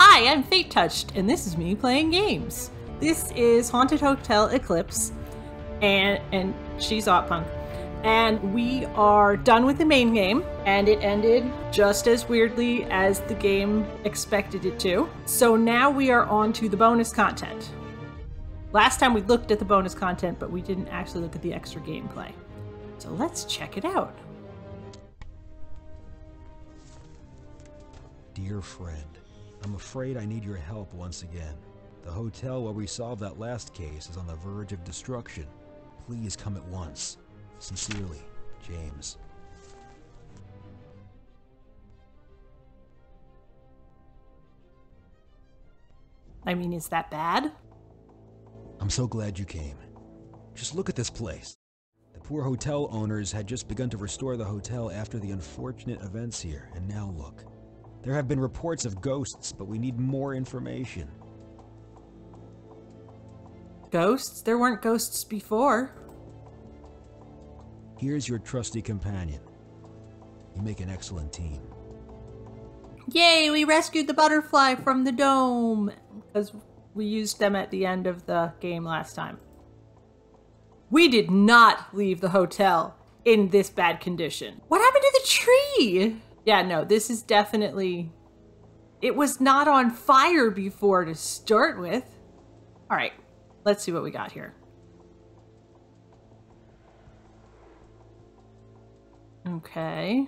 Hi, I'm Fate Touched, and this is me playing games. This is Haunted Hotel Eclipse, and and she's Punk. And we are done with the main game, and it ended just as weirdly as the game expected it to. So now we are on to the bonus content. Last time we looked at the bonus content, but we didn't actually look at the extra gameplay. So let's check it out. Dear friend, I'm afraid I need your help once again. The hotel where we solved that last case is on the verge of destruction. Please come at once. Sincerely, James. I mean, is that bad? I'm so glad you came. Just look at this place. The poor hotel owners had just begun to restore the hotel after the unfortunate events here, and now look. There have been reports of ghosts, but we need more information. Ghosts? There weren't ghosts before. Here's your trusty companion. You make an excellent team. Yay, we rescued the butterfly from the dome! Because we used them at the end of the game last time. We did not leave the hotel in this bad condition. What happened to the tree? Yeah, no, this is definitely... It was not on fire before to start with. All right, let's see what we got here. Okay.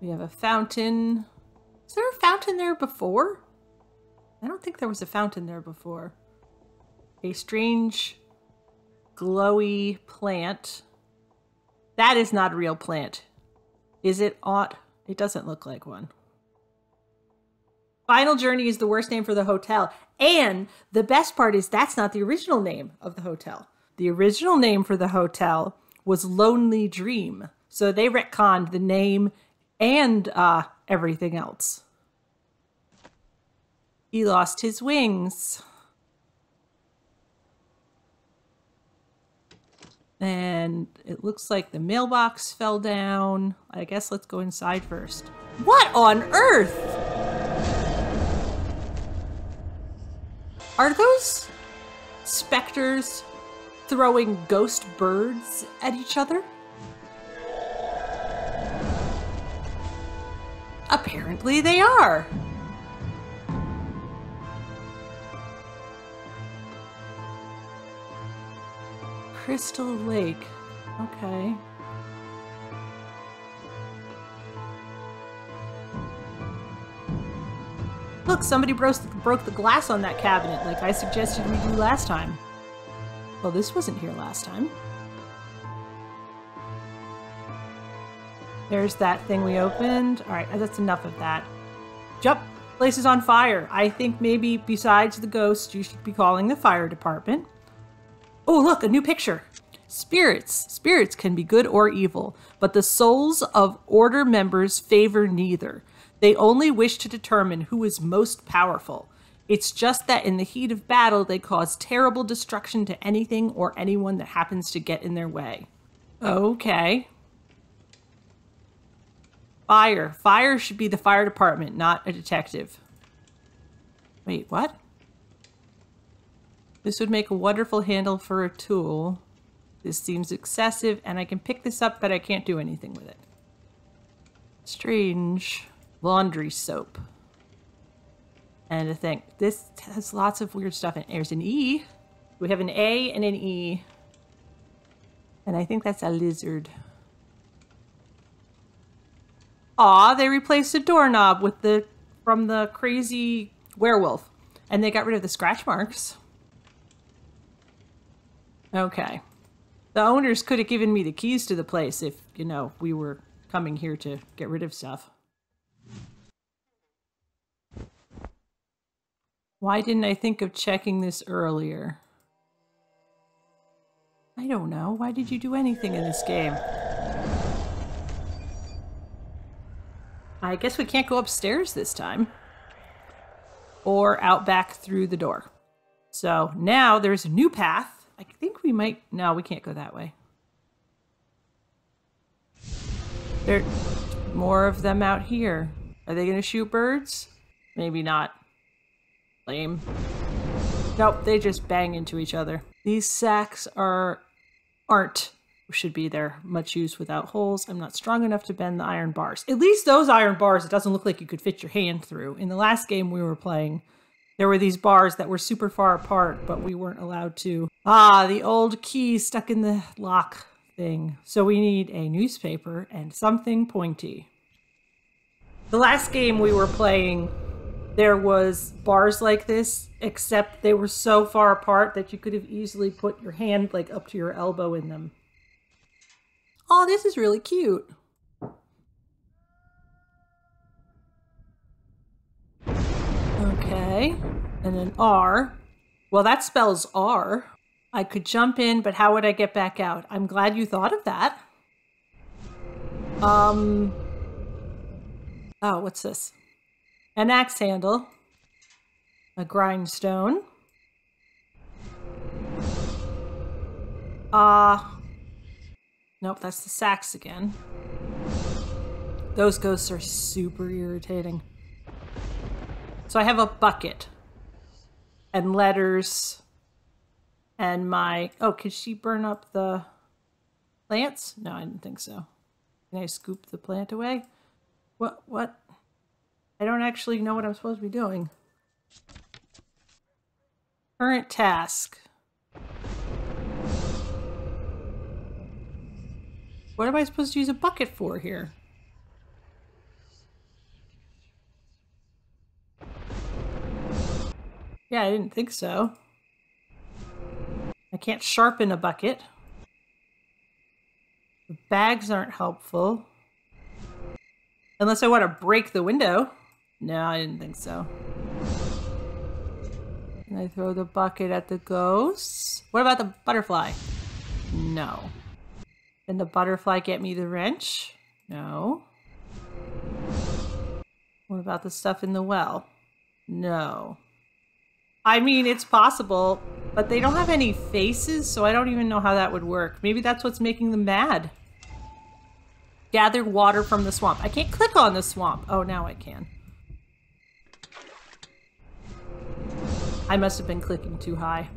We have a fountain. Is there a fountain there before? I don't think there was a fountain there before. A strange glowy plant. That is not a real plant. Is it aught? It doesn't look like one. Final Journey is the worst name for the hotel. And the best part is that's not the original name of the hotel. The original name for the hotel was Lonely Dream. So they retconned the name and uh, everything else. He lost his wings. And it looks like the mailbox fell down. I guess let's go inside first. What on earth? Are those specters throwing ghost birds at each other? Apparently they are. Crystal Lake. Okay. Look, somebody broke the, glass on that cabinet like I suggested we do last time. Well, this wasn't here last time. There's that thing we opened. All right, that's enough of that. Jump! Place is on fire. I think maybe besides the ghost, you should be calling the fire department. Oh, look, a new picture. Spirits. Spirits can be good or evil, but the souls of order members favor neither. They only wish to determine who is most powerful. It's just that in the heat of battle, they cause terrible destruction to anything or anyone that happens to get in their way. Okay. Fire. Fire should be the fire department, not a detective. Wait, what? This would make a wonderful handle for a tool. This seems excessive, and I can pick this up, but I can't do anything with it. Strange. Laundry soap. And I think this has lots of weird stuff in it. There's an E. We have an A and an E. And I think that's a lizard. Aw, they replaced the doorknob with the from the crazy werewolf. And they got rid of the scratch marks. Okay. The owners could have given me the keys to the place if, you know, we were coming here to get rid of stuff. Why didn't I think of checking this earlier? I don't know. Why did you do anything in this game? I guess we can't go upstairs this time. Or out back through the door. So now there's a new path I think we might... No, we can't go that way. There more of them out here. Are they going to shoot birds? Maybe not. Lame. Nope, they just bang into each other. These sacks are aren't should be there much use without holes. I'm not strong enough to bend the iron bars. At least those iron bars, it doesn't look like you could fit your hand through. In the last game we were playing, there were these bars that were super far apart, but we weren't allowed to. Ah, the old key stuck in the lock thing. So we need a newspaper and something pointy. The last game we were playing, there was bars like this, except they were so far apart that you could have easily put your hand like up to your elbow in them. Oh, this is really cute. Okay, and then R. Well, that spells R. I could jump in, but how would I get back out? I'm glad you thought of that. Um, Oh, what's this? An axe handle. A grindstone. Ah. Uh, nope, that's the sacks again. Those ghosts are super irritating. So I have a bucket. And letters. And my... Oh, could she burn up the plants? No, I didn't think so. Can I scoop the plant away? What? What? I don't actually know what I'm supposed to be doing. Current task. What am I supposed to use a bucket for here? Yeah, I didn't think so. I can't sharpen a bucket. The bags aren't helpful. Unless I want to break the window. No, I didn't think so. Can I throw the bucket at the ghosts? What about the butterfly? No. Can the butterfly get me the wrench? No. What about the stuff in the well? No. I mean, it's possible, but they don't have any faces, so I don't even know how that would work. Maybe that's what's making them mad. Gather water from the swamp. I can't click on the swamp. Oh, now I can. I must have been clicking too high.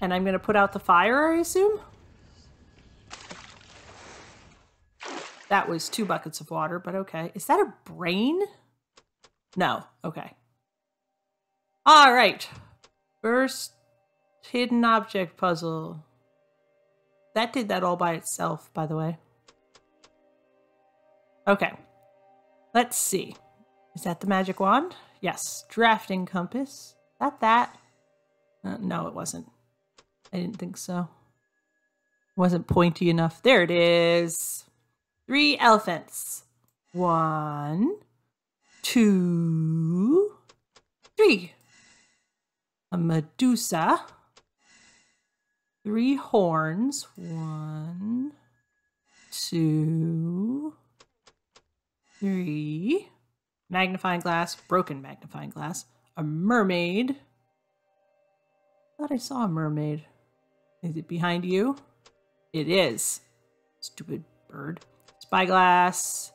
And I'm going to put out the fire, I assume? That was two buckets of water, but okay. Is that a brain? No. Okay. All right. First hidden object puzzle. That did that all by itself, by the way. Okay. Let's see. Is that the magic wand? Yes. Drafting compass. That that? Uh, no, it wasn't. I didn't think so. It wasn't pointy enough. There it is. Three elephants. One, two, three. A Medusa three horns. One, two, three. Magnifying glass, broken magnifying glass. A mermaid. I thought I saw a mermaid. Is it behind you? It is. Stupid bird. Spyglass.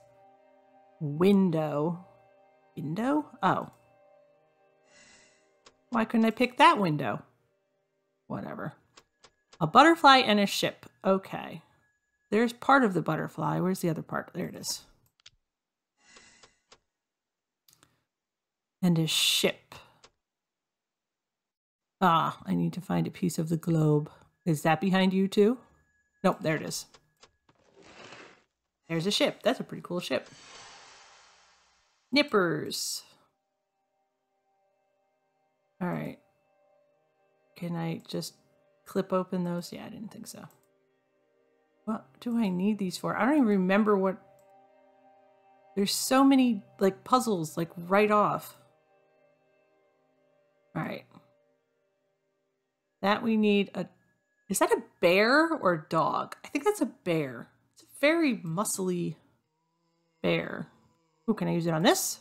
Window. Window? Oh. Why couldn't I pick that window? Whatever. A butterfly and a ship. Okay. There's part of the butterfly. Where's the other part? There it is. And a ship. Ah, I need to find a piece of the globe. Is that behind you too? Nope, there it is. There's a ship. That's a pretty cool ship. Nippers. All right. Can I just clip open those? Yeah, I didn't think so. What do I need these for? I don't even remember what... There's so many, like, puzzles, like, right off. All right. That we need a... Is that a bear or a dog? I think that's a bear. It's a very muscly bear. Ooh, can I use it on this?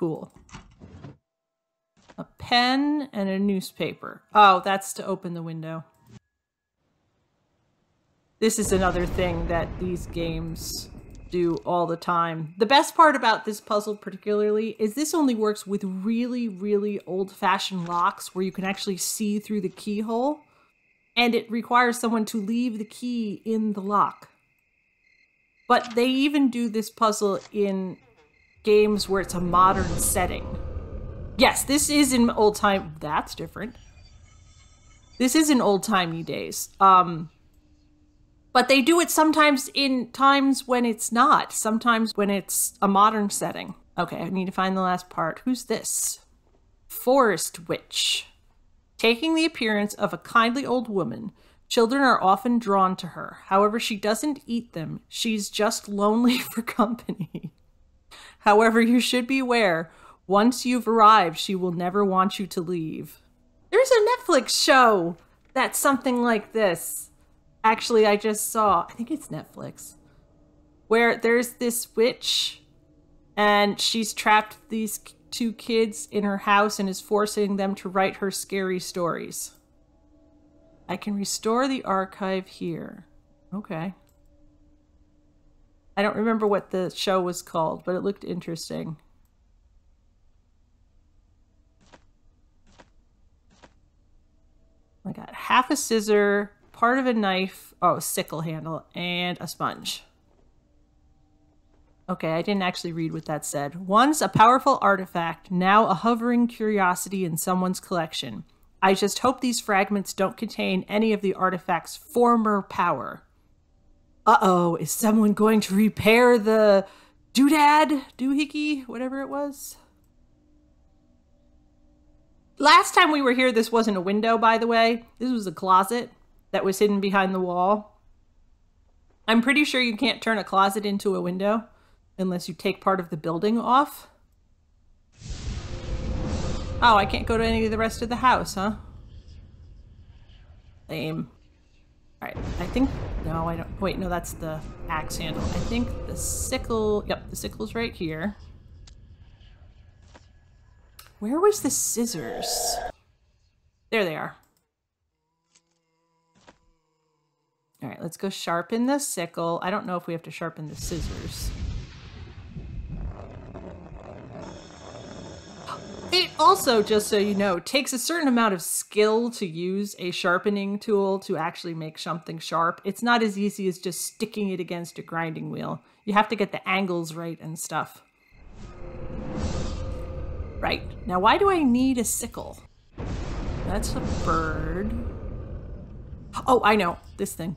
Cool a pen, and a newspaper. Oh, that's to open the window. This is another thing that these games do all the time. The best part about this puzzle, particularly, is this only works with really, really old fashioned locks where you can actually see through the keyhole, and it requires someone to leave the key in the lock. But they even do this puzzle in games where it's a modern setting. Yes, this is in old time. That's different. This is in old timey days. Um, but they do it sometimes in times when it's not, sometimes when it's a modern setting. Okay, I need to find the last part. Who's this? Forest Witch. Taking the appearance of a kindly old woman, children are often drawn to her. However, she doesn't eat them. She's just lonely for company. However, you should beware. once you've arrived, she will never want you to leave. There's a Netflix show that's something like this. Actually, I just saw, I think it's Netflix, where there's this witch and she's trapped these two kids in her house and is forcing them to write her scary stories. I can restore the archive here. Okay. I don't remember what the show was called, but it looked interesting. Oh I got half a scissor, part of a knife, oh, sickle handle, and a sponge. Okay, I didn't actually read what that said. Once a powerful artifact, now a hovering curiosity in someone's collection. I just hope these fragments don't contain any of the artifact's former power. Uh-oh, is someone going to repair the doodad, doohickey, whatever it was? Last time we were here, this wasn't a window, by the way. This was a closet that was hidden behind the wall. I'm pretty sure you can't turn a closet into a window unless you take part of the building off. Oh, I can't go to any of the rest of the house, huh? Lame. Alright, I think... No, I don't... Wait, no, that's the axe handle. I think the sickle... Yep, the sickle's right here. Where was the scissors? There they are. All right, let's go sharpen the sickle. I don't know if we have to sharpen the scissors. It also, just so you know, takes a certain amount of skill to use a sharpening tool to actually make something sharp. It's not as easy as just sticking it against a grinding wheel. You have to get the angles right and stuff. Right, now why do I need a sickle? That's a bird. Oh, I know, this thing.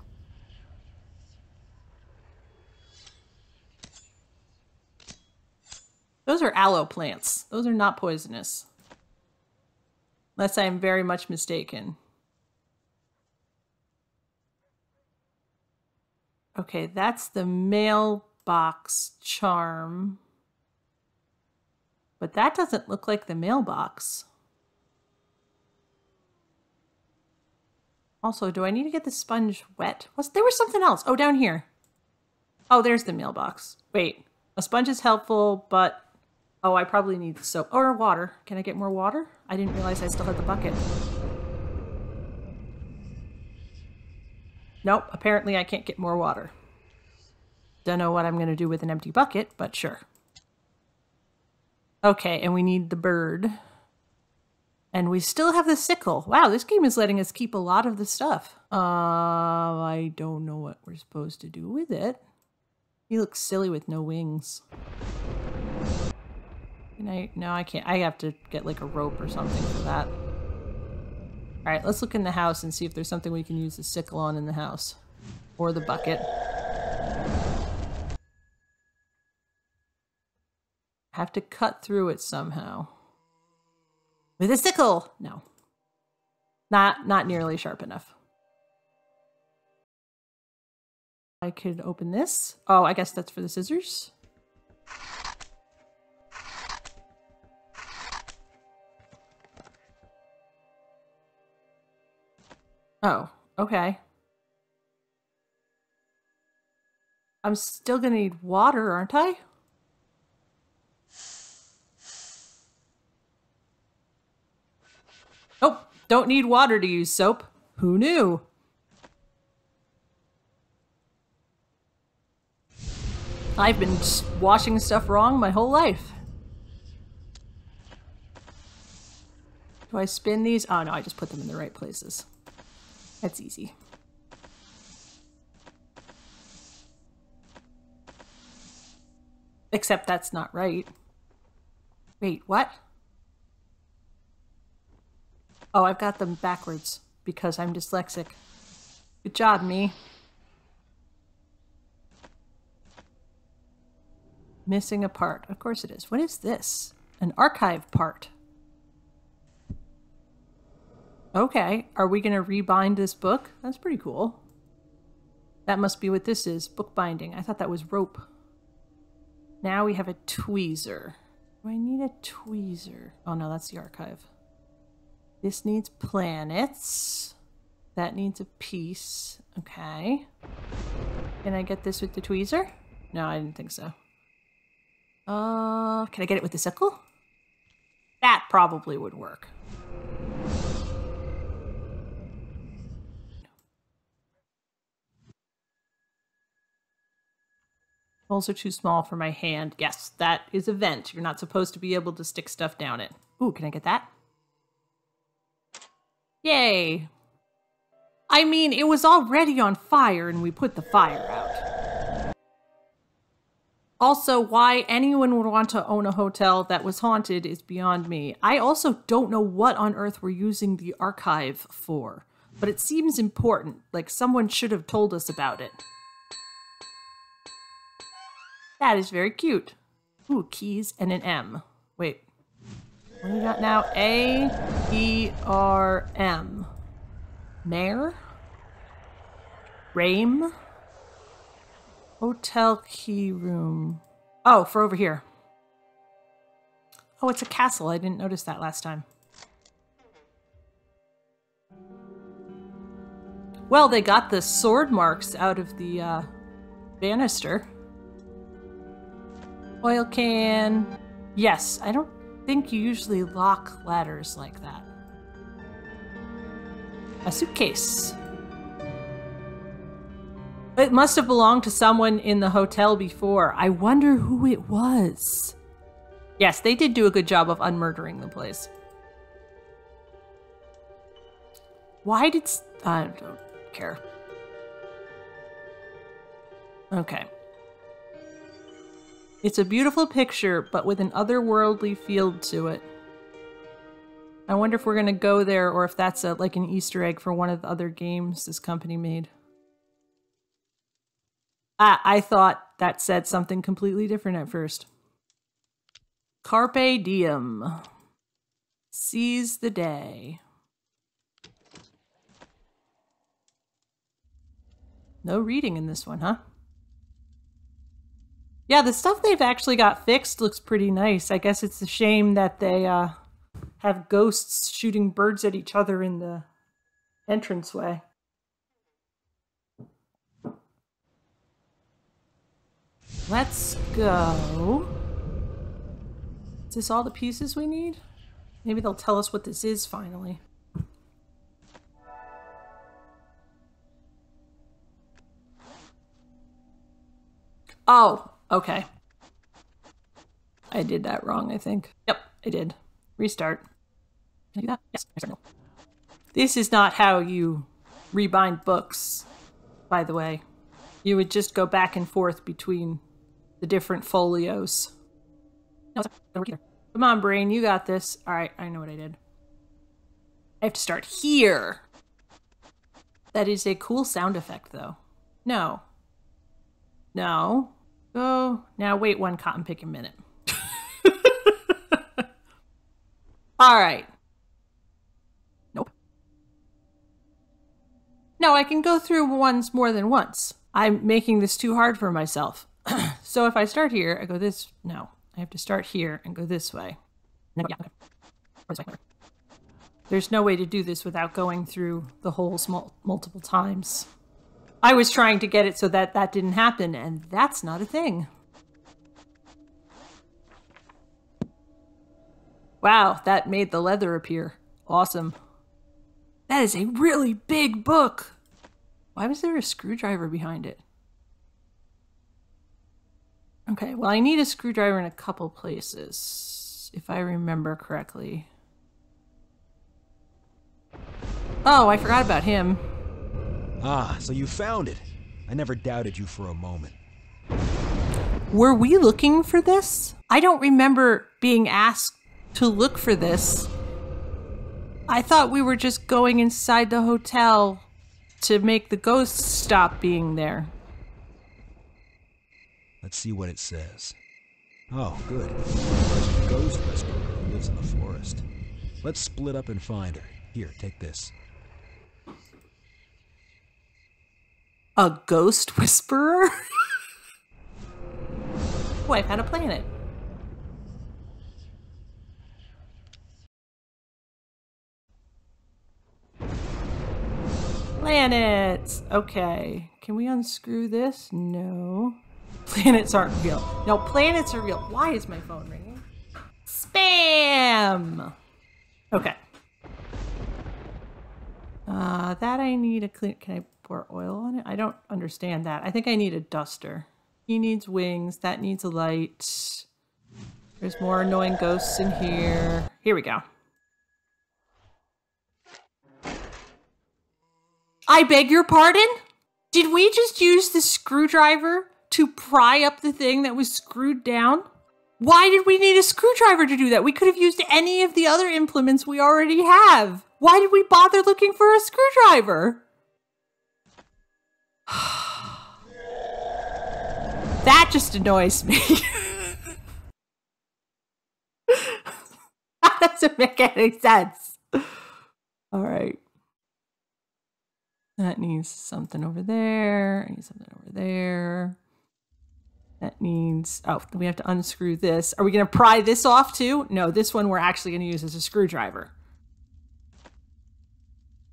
Those are aloe plants. Those are not poisonous. Unless I am very much mistaken. Okay, that's the mailbox charm. But that doesn't look like the mailbox. Also, do I need to get the sponge wet? Was There was something else. Oh, down here. Oh, there's the mailbox. Wait, a sponge is helpful, but Oh, I probably need soap or water. Can I get more water? I didn't realize I still had the bucket. Nope, apparently I can't get more water. Don't know what I'm going to do with an empty bucket, but sure. Okay, and we need the bird. And we still have the sickle. Wow, this game is letting us keep a lot of the stuff. Uh, I don't know what we're supposed to do with it. He looks silly with no wings. I? No, I can't. I have to get like a rope or something for that. All right, let's look in the house and see if there's something we can use the sickle on in the house. Or the bucket. Have to cut through it somehow. With a sickle! No. Not, not nearly sharp enough. I could open this. Oh, I guess that's for the scissors. Oh, okay. I'm still gonna need water, aren't I? Oh, don't need water to use soap. Who knew? I've been washing stuff wrong my whole life. Do I spin these? Oh no, I just put them in the right places. That's easy. Except that's not right. Wait, what? Oh, I've got them backwards because I'm dyslexic. Good job, me. Missing a part. Of course it is. What is this? An archive part. Okay. Are we going to rebind this book? That's pretty cool. That must be what this is. Bookbinding. I thought that was rope. Now we have a tweezer. Do I need a tweezer? Oh no, that's the archive. This needs planets. That needs a piece. Okay. Can I get this with the tweezer? No, I didn't think so. Uh, can I get it with the sickle? That probably would work. Holes are too small for my hand. Yes, that is a vent. You're not supposed to be able to stick stuff down it. Ooh, can I get that? Yay. I mean, it was already on fire and we put the fire out. Also, why anyone would want to own a hotel that was haunted is beyond me. I also don't know what on earth we're using the archive for, but it seems important, like someone should have told us about it. That is very cute. Ooh, keys and an M. Wait, what do we got now? A E R M. Mare? Rame? Hotel key room. Oh, for over here. Oh, it's a castle. I didn't notice that last time. Well, they got the sword marks out of the uh, banister. Oil can. Yes, I don't think you usually lock ladders like that. A suitcase. It must have belonged to someone in the hotel before. I wonder who it was. Yes, they did do a good job of unmurdering the place. Why did... I don't care. Okay. It's a beautiful picture, but with an otherworldly feel to it. I wonder if we're going to go there or if that's a, like an Easter egg for one of the other games this company made. Ah, I thought that said something completely different at first. Carpe diem. Seize the day. No reading in this one, huh? Yeah, the stuff they've actually got fixed looks pretty nice. I guess it's a shame that they uh, have ghosts shooting birds at each other in the entranceway. Let's go. Is this all the pieces we need? Maybe they'll tell us what this is finally. Oh, Okay. I did that wrong, I think. Yep, I did. Restart. Can I do that? Yes. This is not how you rebind books, by the way. You would just go back and forth between the different folios. No, work either. Come on, brain, you got this. All right, I know what I did. I have to start here. That is a cool sound effect, though. No. No. Oh, now wait one cotton picking minute. All right. Nope. No, I can go through ones more than once. I'm making this too hard for myself. so if I start here, I go this. No, I have to start here and go this way. No, yeah, okay. There's no way to do this without going through the holes mul multiple times. I was trying to get it so that that didn't happen, and that's not a thing. Wow, that made the leather appear. Awesome. That is a really big book. Why was there a screwdriver behind it? Okay, well, I need a screwdriver in a couple places, if I remember correctly. Oh, I forgot about him. Ah, so you found it. I never doubted you for a moment. Were we looking for this? I don't remember being asked to look for this. I thought we were just going inside the hotel to make the ghosts stop being there. Let's see what it says. Oh, good. There's a ghost whisperer who lives in the forest. Let's split up and find her. Here, take this. A ghost whisperer? Wife had a planet. Planets! Okay. Can we unscrew this? No. Planets aren't real. No, planets are real. Why is my phone ringing? Spam! Okay. Uh, that I need a clean. Can I pour oil on it? I don't understand that. I think I need a duster. He needs wings. That needs a light. There's more annoying ghosts in here. Here we go. I beg your pardon? Did we just use the screwdriver to pry up the thing that was screwed down? Why did we need a screwdriver to do that? We could have used any of the other implements we already have. Why did we bother looking for a screwdriver? that just annoys me. that doesn't make any sense. All right. That needs something over there. I need something over there. That needs, oh, we have to unscrew this. Are we going to pry this off too? No, this one we're actually going to use as a screwdriver.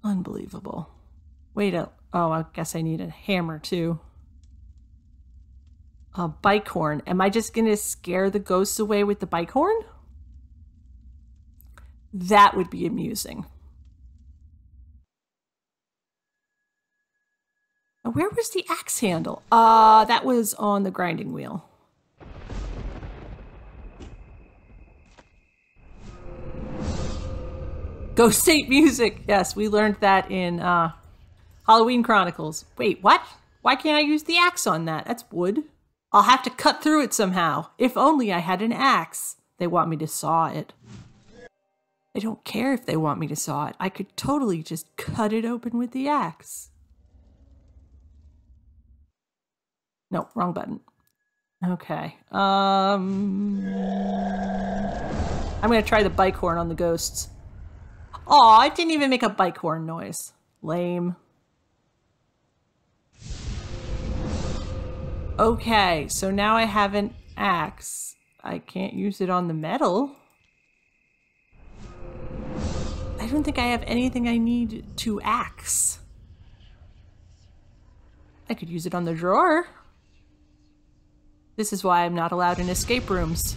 Unbelievable. Wait a, oh, I guess I need a hammer too. A bike horn. Am I just going to scare the ghosts away with the bike horn? That would be amusing. Where was the axe handle? Uh, that was on the grinding wheel. Ghost Tape music. Yes, we learned that in uh, Halloween Chronicles. Wait, what? Why can't I use the axe on that? That's wood. I'll have to cut through it somehow. If only I had an axe. They want me to saw it. They don't care if they want me to saw it. I could totally just cut it open with the axe. No, wrong button. Okay. Um, I'm going to try the bike horn on the ghosts. Aw, it didn't even make a bike horn noise. Lame. Okay, so now I have an axe. I can't use it on the metal. I don't think I have anything I need to axe. I could use it on the drawer. This is why I'm not allowed in escape rooms.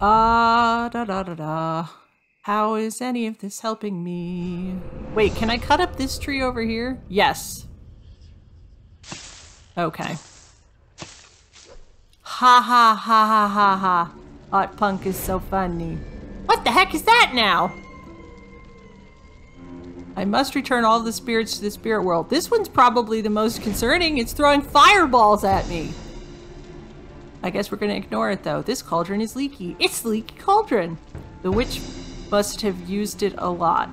Ah, uh, da da da da. How is any of this helping me? Wait, can I cut up this tree over here? Yes. Okay. Ha ha ha ha ha ha. Art punk is so funny. What the heck is that now? I must return all the spirits to the spirit world. This one's probably the most concerning. It's throwing fireballs at me. I guess we're gonna ignore it though. This cauldron is leaky. It's leaky cauldron. The witch must have used it a lot.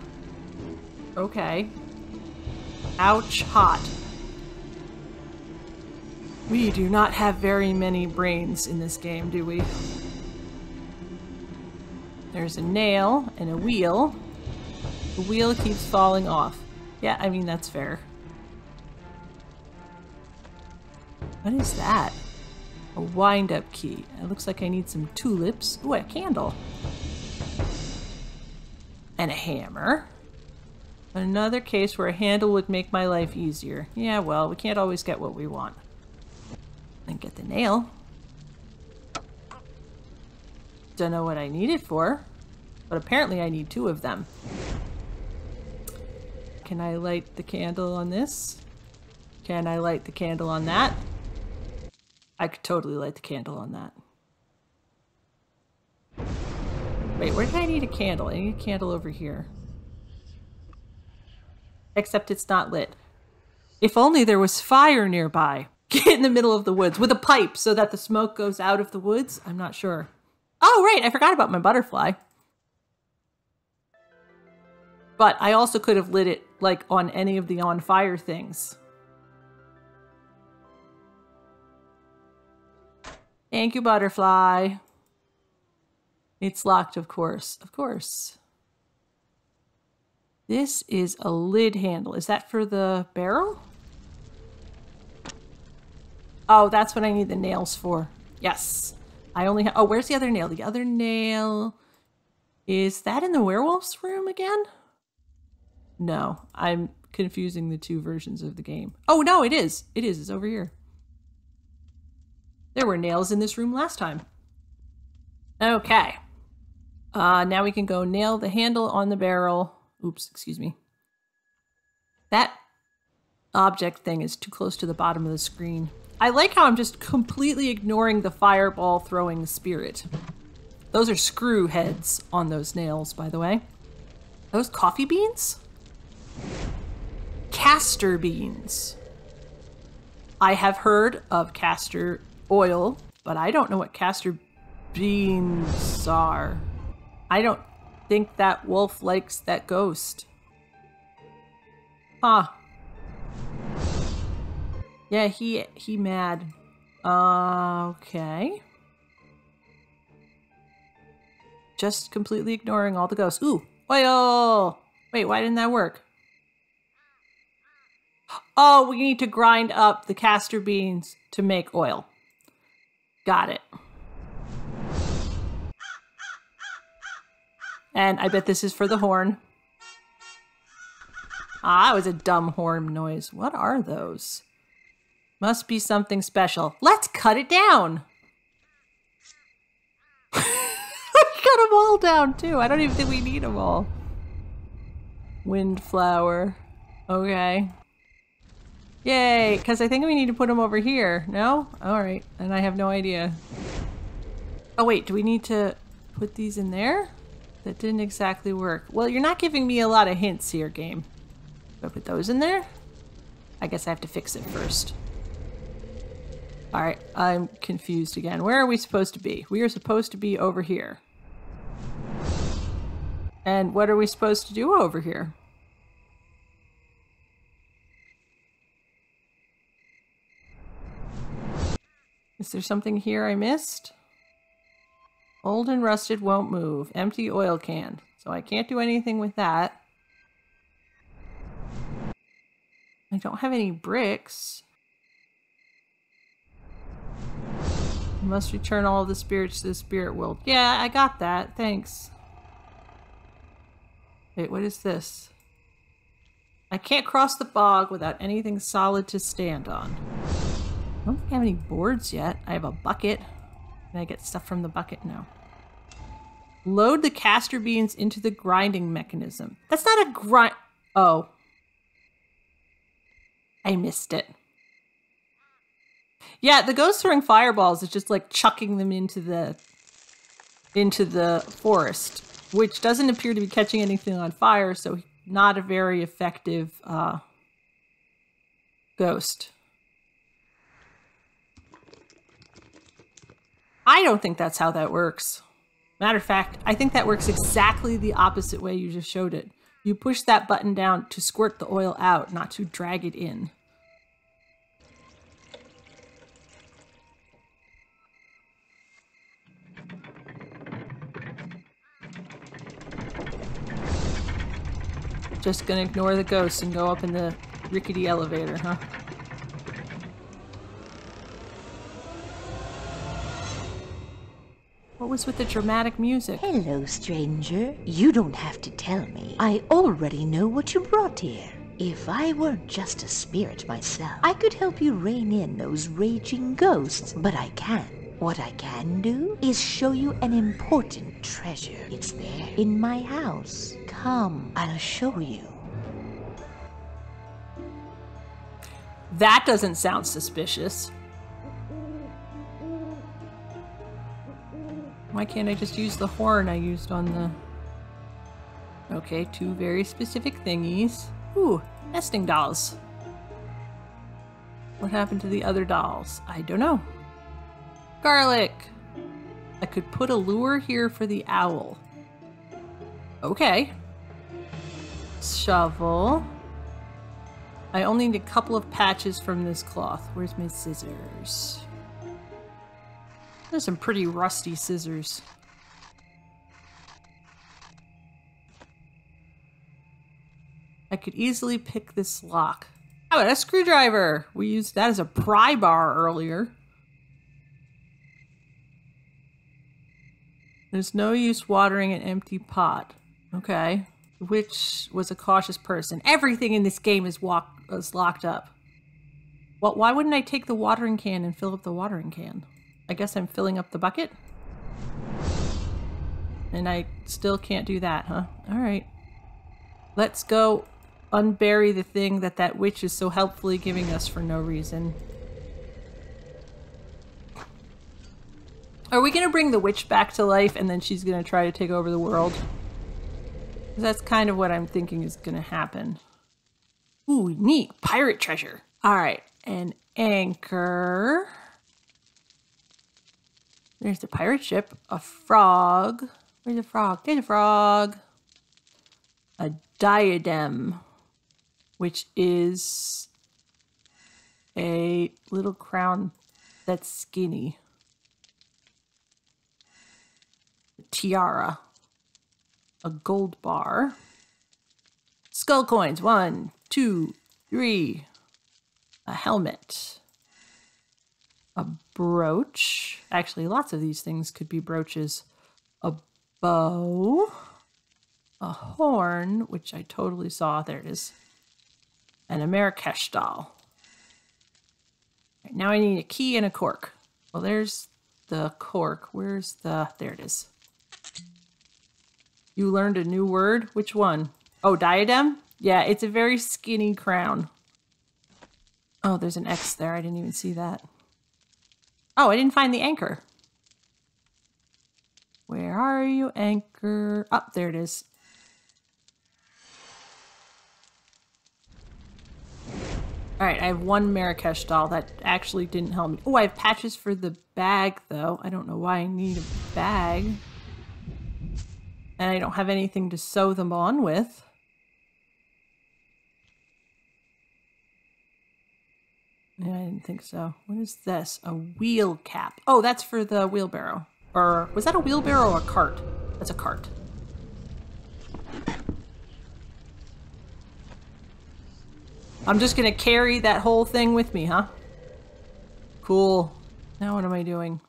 Okay. Ouch, hot. We do not have very many brains in this game, do we? There's a nail and a wheel. The wheel keeps falling off. Yeah, I mean, that's fair. What is that? A wind-up key. It looks like I need some tulips. Ooh, a candle. And a hammer. Another case where a handle would make my life easier. Yeah, well, we can't always get what we want. And get the nail. Don't know what I need it for, but apparently I need two of them. Can I light the candle on this? Can I light the candle on that? I could totally light the candle on that. Wait, where did I need a candle? I need a candle over here. Except it's not lit. If only there was fire nearby. Get in the middle of the woods with a pipe so that the smoke goes out of the woods. I'm not sure. Oh, right. I forgot about my butterfly. But I also could have lit it like on any of the on fire things. Thank you, butterfly. It's locked, of course. Of course. This is a lid handle. Is that for the barrel? Oh, that's what I need the nails for. Yes. I only have... Oh, where's the other nail? The other nail... Is that in the werewolf's room again? No, I'm confusing the two versions of the game. Oh, no, it is. It is. It's over here. There were nails in this room last time. Okay. Uh, now we can go nail the handle on the barrel. Oops, excuse me. That object thing is too close to the bottom of the screen. I like how I'm just completely ignoring the fireball throwing spirit. Those are screw heads on those nails, by the way. Those coffee beans? Castor beans. I have heard of castor oil, but I don't know what castor beans are. I don't think that wolf likes that ghost. Huh. Yeah, he he mad. Okay. Just completely ignoring all the ghosts. Ooh, oil! Wait, why didn't that work? Oh, we need to grind up the castor beans to make oil. Got it. And I bet this is for the horn. Ah, it was a dumb horn noise. What are those? Must be something special. Let's cut it down. cut them all down too. I don't even think we need them all. Windflower. Okay. Yay, because I think we need to put them over here. No? Alright, and I have no idea. Oh wait, do we need to put these in there? That didn't exactly work. Well, you're not giving me a lot of hints here, game. Do I put those in there? I guess I have to fix it first. Alright, I'm confused again. Where are we supposed to be? We are supposed to be over here. And what are we supposed to do over here? Is there something here I missed? Old and rusted won't move. Empty oil can. So I can't do anything with that. I don't have any bricks. You must return all the spirits to the spirit world. Yeah, I got that. Thanks. Wait, what is this? I can't cross the bog without anything solid to stand on. I don't think I have any boards yet. I have a bucket. Can I get stuff from the bucket? No. Load the castor beans into the grinding mechanism. That's not a grind. Oh. I missed it. Yeah, the ghost throwing fireballs is just like chucking them into the into the forest, which doesn't appear to be catching anything on fire, so not a very effective uh, ghost. I don't think that's how that works. Matter of fact, I think that works exactly the opposite way you just showed it. You push that button down to squirt the oil out, not to drag it in. Just gonna ignore the ghosts and go up in the rickety elevator, huh? What was with the dramatic music? Hello, stranger. You don't have to tell me. I already know what you brought here. If I weren't just a spirit myself, I could help you rein in those raging ghosts, but I can't. What I can do is show you an important treasure. It's there in my house. Come, I'll show you. That doesn't sound suspicious. Why can't I just use the horn I used on the... Okay, two very specific thingies. Ooh, nesting dolls. What happened to the other dolls? I don't know. Garlic! I could put a lure here for the owl. Okay. Shovel. I only need a couple of patches from this cloth. Where's my scissors? There's some pretty rusty scissors. I could easily pick this lock. Oh, a screwdriver! We used that as a pry bar earlier. There's no use watering an empty pot. Okay. Which was a cautious person. Everything in this game is, walk is locked up. Well, why wouldn't I take the watering can and fill up the watering can? I guess I'm filling up the bucket? And I still can't do that, huh? Alright. Let's go unbury the thing that that witch is so helpfully giving us for no reason. Are we gonna bring the witch back to life and then she's gonna try to take over the world? That's kind of what I'm thinking is gonna happen. Ooh, neat. Pirate treasure. Alright, an anchor. There's the pirate ship. A frog. Where's the frog? There's a frog. A diadem, which is a little crown that's skinny. A tiara. A gold bar. Skull coins. One, two, three. A helmet a brooch. Actually, lots of these things could be brooches. A bow, a horn, which I totally saw. There it is. And doll. Right, now I need a key and a cork. Well, there's the cork. Where's the... There it is. You learned a new word? Which one? Oh, diadem? Yeah, it's a very skinny crown. Oh, there's an X there. I didn't even see that. Oh, I didn't find the anchor. Where are you, anchor? Up oh, there it is. All right, I have one matryoshka doll that actually didn't help me. Oh, I have patches for the bag, though. I don't know why I need a bag. And I don't have anything to sew them on with. Yeah, I didn't think so. What is this? A wheel cap. Oh, that's for the wheelbarrow. Or was that a wheelbarrow or a cart? That's a cart. I'm just gonna carry that whole thing with me, huh? Cool. Now what am I doing?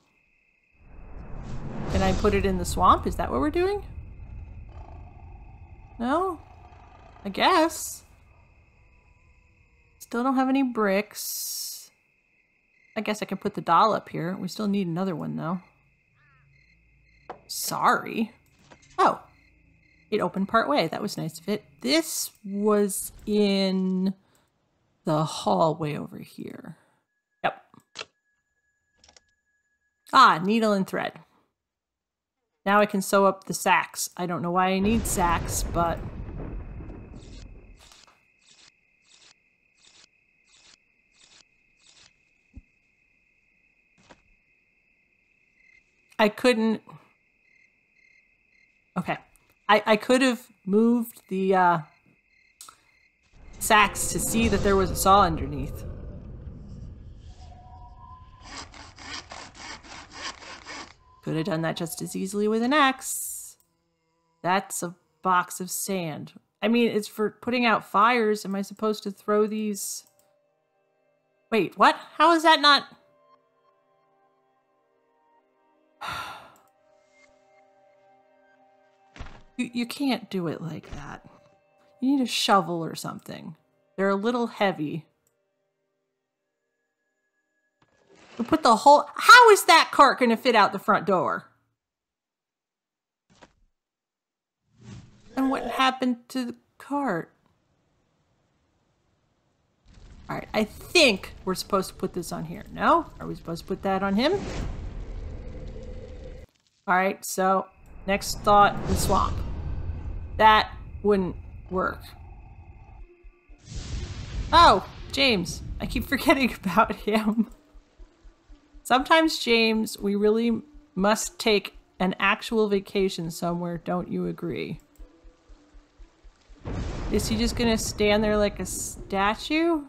Can I put it in the swamp? Is that what we're doing? No? I guess. Still don't have any bricks. I guess I can put the doll up here. We still need another one, though. Sorry. Oh. It opened part way. That was nice of it. This was in the hallway over here. Yep. Ah, needle and thread. Now I can sew up the sacks. I don't know why I need sacks, but I couldn't. Okay. I, I could have moved the uh, sacks to see that there was a saw underneath. Could have done that just as easily with an axe. That's a box of sand. I mean, it's for putting out fires. Am I supposed to throw these? Wait, what? How is that not... You, you can't do it like that. You need a shovel or something. They're a little heavy. Put the whole... How is that cart going to fit out the front door? And what happened to the cart? All right, I think we're supposed to put this on here. No? Are we supposed to put that on him? All right, so next thought the swamp. That wouldn't work. Oh, James. I keep forgetting about him. Sometimes, James, we really must take an actual vacation somewhere, don't you agree? Is he just gonna stand there like a statue?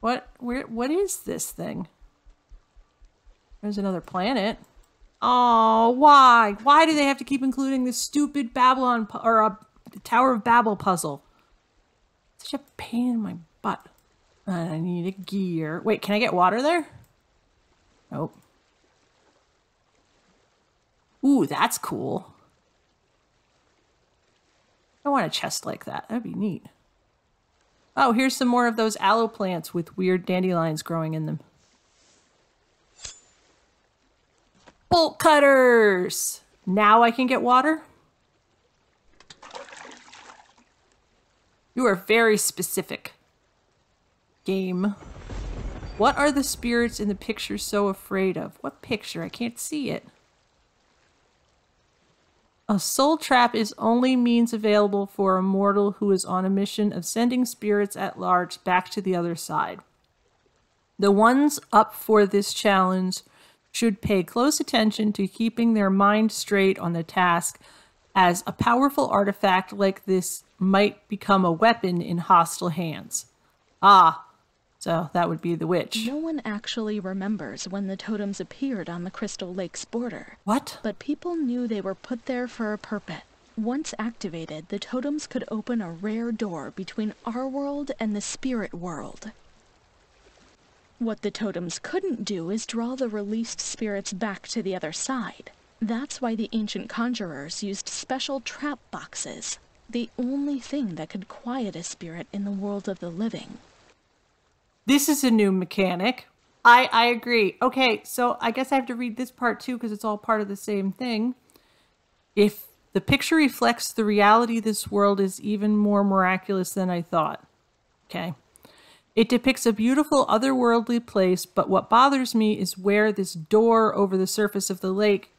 What where what is this thing? There's another planet. Oh, why? Why do they have to keep including this stupid Babylon or uh, Tower of Babel puzzle? Such a pain in my butt. I need a gear. Wait, can I get water there? Nope. Ooh, that's cool. I want a chest like that. That'd be neat. Oh, here's some more of those aloe plants with weird dandelions growing in them. Bolt cutters! Now I can get water? You are very specific. Game. What are the spirits in the picture so afraid of? What picture? I can't see it. A soul trap is only means available for a mortal who is on a mission of sending spirits at large back to the other side. The ones up for this challenge should pay close attention to keeping their mind straight on the task, as a powerful artifact like this might become a weapon in hostile hands. Ah, so that would be the witch. No one actually remembers when the totems appeared on the Crystal Lake's border. What? But people knew they were put there for a purpose. Once activated, the totems could open a rare door between our world and the spirit world. What the totems couldn't do is draw the released spirits back to the other side. That's why the ancient conjurers used special trap boxes, the only thing that could quiet a spirit in the world of the living. This is a new mechanic. I I agree. Okay, so I guess I have to read this part too because it's all part of the same thing. If the picture reflects the reality, this world is even more miraculous than I thought. Okay. It depicts a beautiful otherworldly place, but what bothers me is where this door over the surface of the lake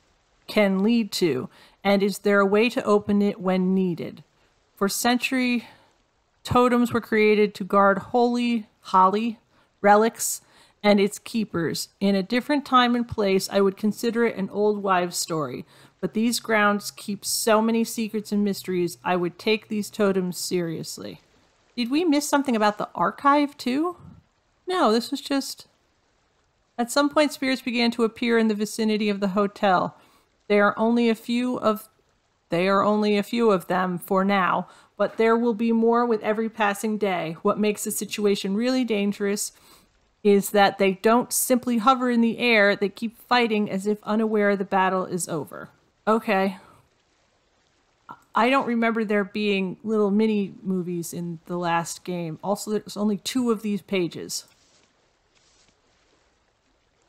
can lead to, and is there a way to open it when needed? For century, totems were created to guard holy holly, relics, and its keepers. In a different time and place, I would consider it an old wives' story. But these grounds keep so many secrets and mysteries, I would take these totems seriously. Did we miss something about the archive, too? No, this was just. At some point, spirits began to appear in the vicinity of the hotel. There are only a few of. They are only a few of them for now, but there will be more with every passing day. What makes the situation really dangerous is that they don't simply hover in the air, they keep fighting as if unaware the battle is over. Okay. I don't remember there being little mini movies in the last game. Also, there's only two of these pages.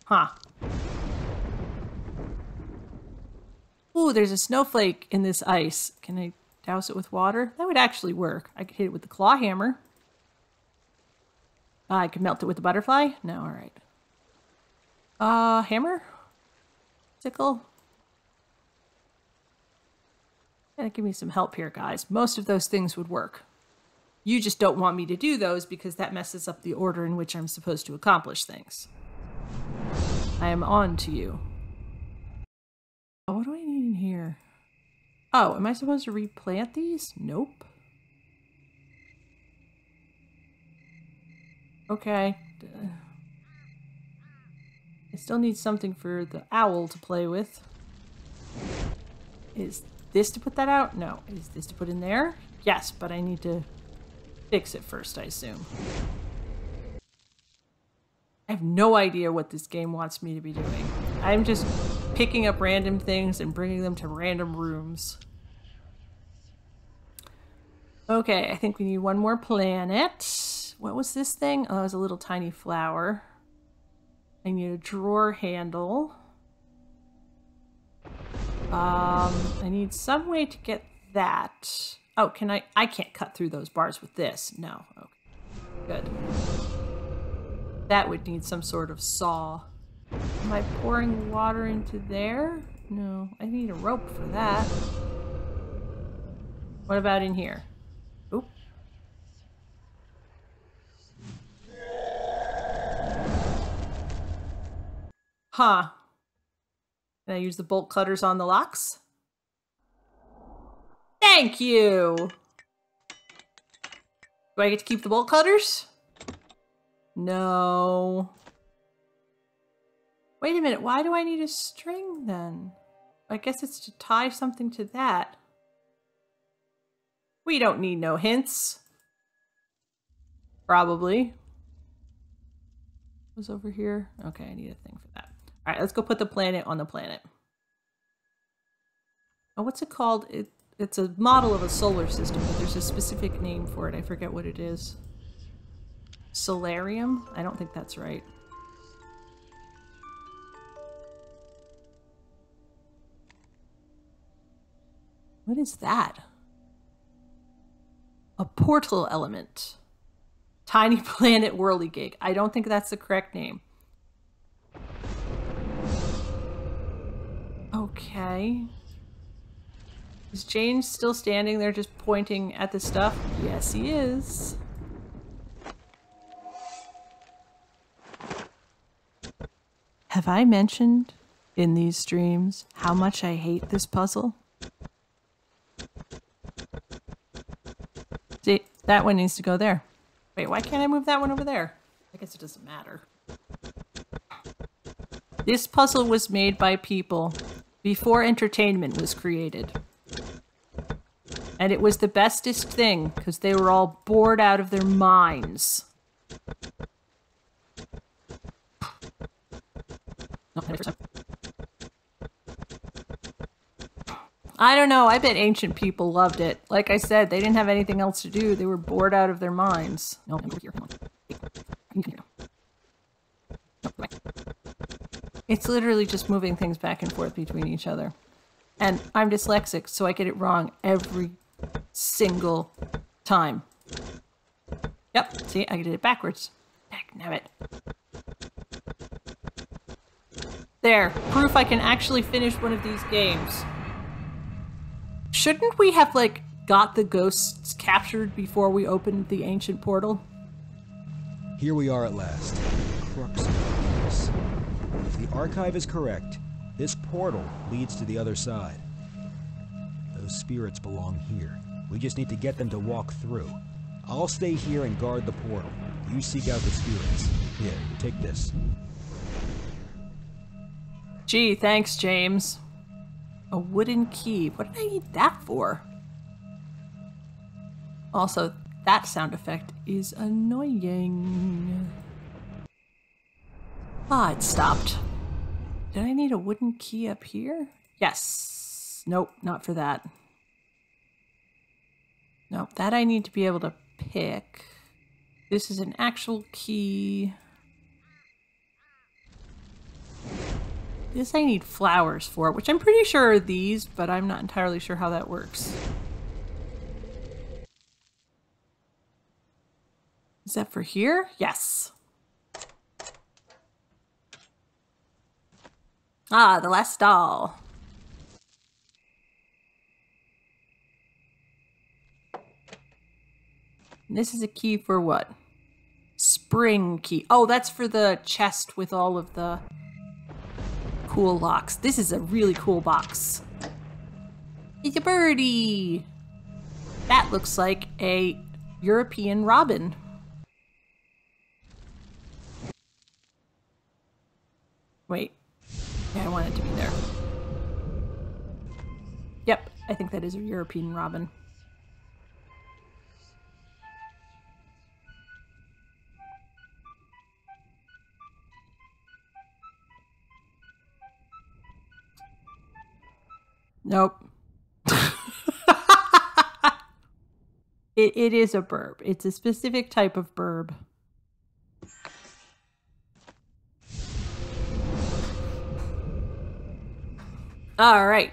Huh. Ooh, there's a snowflake in this ice. Can I douse it with water? That would actually work. I could hit it with the claw hammer. Uh, I could melt it with the butterfly? No, all right. Uh, hammer? Sickle? Gotta give me some help here, guys. Most of those things would work. You just don't want me to do those because that messes up the order in which I'm supposed to accomplish things. I am on to you. Oh, what do I need in here? Oh, am I supposed to replant these? Nope. Okay. I still need something for the owl to play with. Is this to put that out? No. Is this to put in there? Yes, but I need to fix it first, I assume. I have no idea what this game wants me to be doing. I'm just picking up random things and bringing them to random rooms. Okay, I think we need one more planet. What was this thing? Oh, it was a little tiny flower. I need a drawer handle. Um, I need some way to get that. Oh, can I? I can't cut through those bars with this. No. Okay. Good. That would need some sort of saw. Am I pouring water into there? No, I need a rope for that. What about in here? Oop. Huh. Can I use the bolt cutters on the locks? Thank you! Do I get to keep the bolt cutters? No. Wait a minute, why do I need a string then? I guess it's to tie something to that. We don't need no hints. Probably. Was over here? Okay, I need a thing for that. All right, let's go put the planet on the planet. Oh, what's it called? It, it's a model of a solar system, but there's a specific name for it. I forget what it is. Solarium? I don't think that's right. What is that? A portal element. Tiny Planet Whirligig. I don't think that's the correct name. Okay. Is James still standing there just pointing at the stuff? Yes, he is. Have I mentioned in these streams how much I hate this puzzle? See, that one needs to go there. Wait, why can't I move that one over there? I guess it doesn't matter. This puzzle was made by people before entertainment was created. And it was the bestest thing because they were all bored out of their minds. I don't know. I bet ancient people loved it. Like I said, they didn't have anything else to do. They were bored out of their minds. No, over here. Come on. It's literally just moving things back and forth between each other. And I'm dyslexic, so I get it wrong every single time. Yep, see, I did it backwards. Heck, it. There, proof I can actually finish one of these games. Shouldn't we have, like, got the ghosts captured before we opened the ancient portal? Here we are at last. Crux. If the archive is correct, this portal leads to the other side. Those spirits belong here. We just need to get them to walk through. I'll stay here and guard the portal. You seek out the spirits. Here, take this. Gee, thanks, James. A wooden key. What did I need that for? Also, that sound effect is annoying. Ah, it stopped. Did I need a wooden key up here? Yes. Nope, not for that. Nope, that I need to be able to pick. This is an actual key. This I need flowers for, which I'm pretty sure are these, but I'm not entirely sure how that works. Is that for here? Yes. Ah, the last doll. This is a key for what? Spring key. Oh, that's for the chest with all of the cool locks. This is a really cool box. It's a birdie. That looks like a European robin. Wait. Yeah, I want it to be there. Yep, I think that is a European robin. Nope. it, it is a burb. It's a specific type of burb. All right.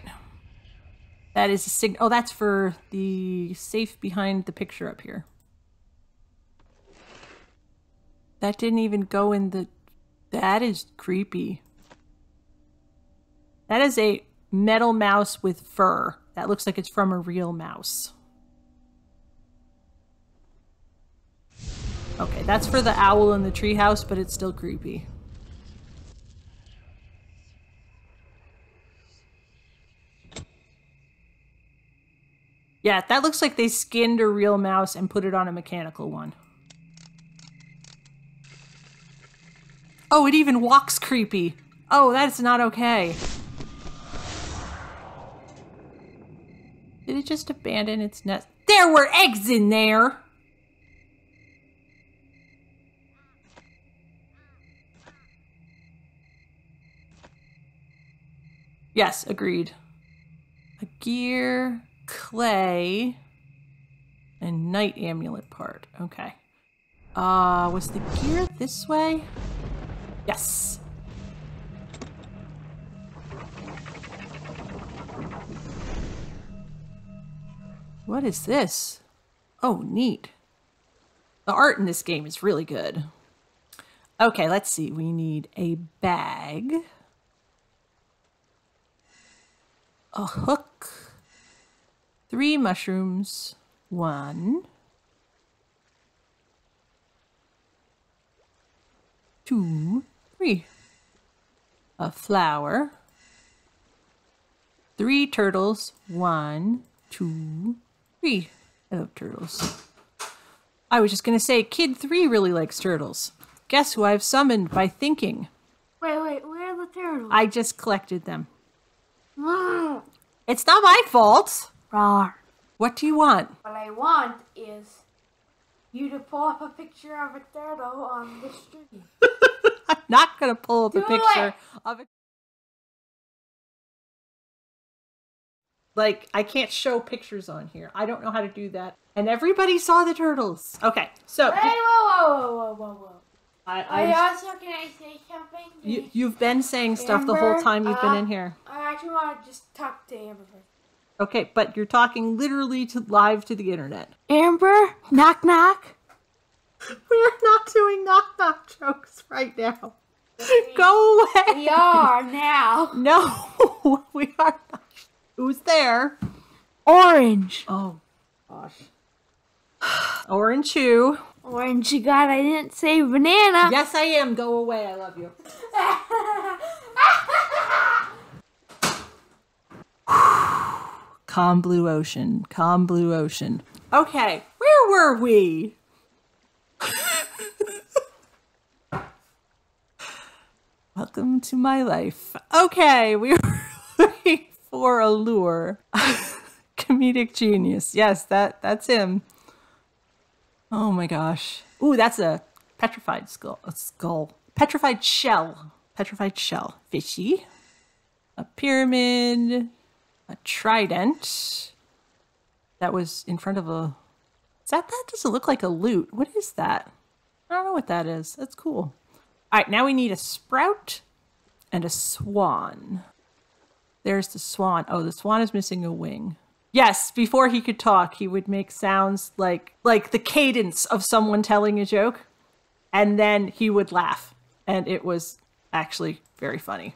That is a sig- Oh, that's for the safe behind the picture up here. That didn't even go in the... That is creepy. That is a metal mouse with fur. That looks like it's from a real mouse. Okay, that's for the owl in the treehouse, but it's still creepy. Yeah, that looks like they skinned a real mouse and put it on a mechanical one. Oh, it even walks creepy. Oh, that's not okay. Did it just abandon its nest? There were eggs in there! Yes, agreed. A gear, clay, and night amulet part. Okay. Uh, was the gear this way? Yes. What is this? Oh, neat. The art in this game is really good. Okay, let's see. We need a bag. A hook. Three mushrooms. One. Two. Three. A flower. Three turtles. One, two, three. I love turtles. I was just gonna say, Kid 3 really likes turtles. Guess who I've summoned by thinking? Wait, wait, where are the turtles? I just collected them. Mm. It's not my fault. Rawr. What do you want? What I want is you to pull up a picture of a turtle on the street. I'm not gonna pull up a picture it. of it. Like, I can't show pictures on here. I don't know how to do that. And everybody saw the turtles. Okay, so Hey, whoa, whoa, whoa, whoa, whoa, whoa. I, I I, also, can I say something? you, you've been saying stuff the whole time you've been uh, in here. I actually want to just talk to Amber first. Okay, but you're talking literally to live to the internet. Amber, knock knock. We're not doing knock knock jokes right now. Go away. We are now. No, we are not. Who's there? Orange. Oh, gosh. Orange Chew. Orange, you got. I didn't say banana. Yes, I am. Go away. I love you. Calm blue ocean. Calm blue ocean. Okay, where were we? Welcome to my life. Okay, we were looking for a lure. Comedic genius. Yes, that that's him. Oh my gosh. Ooh, that's a petrified skull. A skull. Petrified shell. Petrified shell. Fishy. A pyramid. A trident. That was in front of a. Is that that doesn't look like a loot? What is that? I don't know what that is. That's cool. All right, now we need a sprout and a swan. There's the swan. Oh, the swan is missing a wing. Yes, before he could talk, he would make sounds like like the cadence of someone telling a joke, and then he would laugh, and it was actually very funny.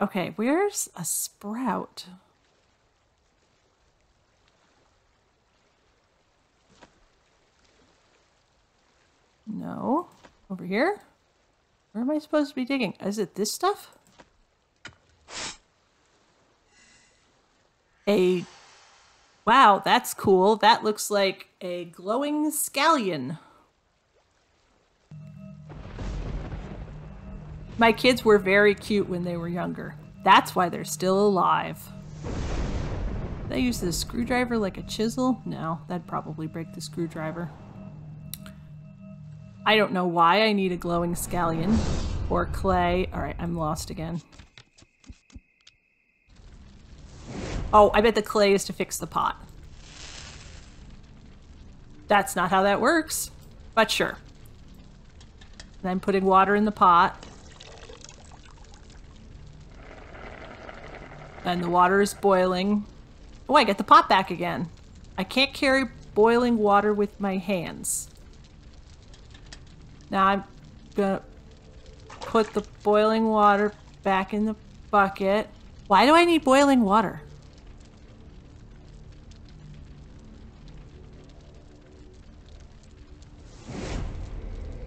Okay, where's a sprout? No. Over here? Where am I supposed to be digging? Is it this stuff? A. Wow, that's cool. That looks like a glowing scallion. My kids were very cute when they were younger. That's why they're still alive. I use the screwdriver like a chisel? No, that'd probably break the screwdriver. I don't know why I need a glowing scallion or clay. All right, I'm lost again. Oh, I bet the clay is to fix the pot. That's not how that works, but sure. And I'm putting water in the pot. And the water is boiling. Oh, I get the pot back again. I can't carry boiling water with my hands. Now I'm gonna put the boiling water back in the bucket. Why do I need boiling water?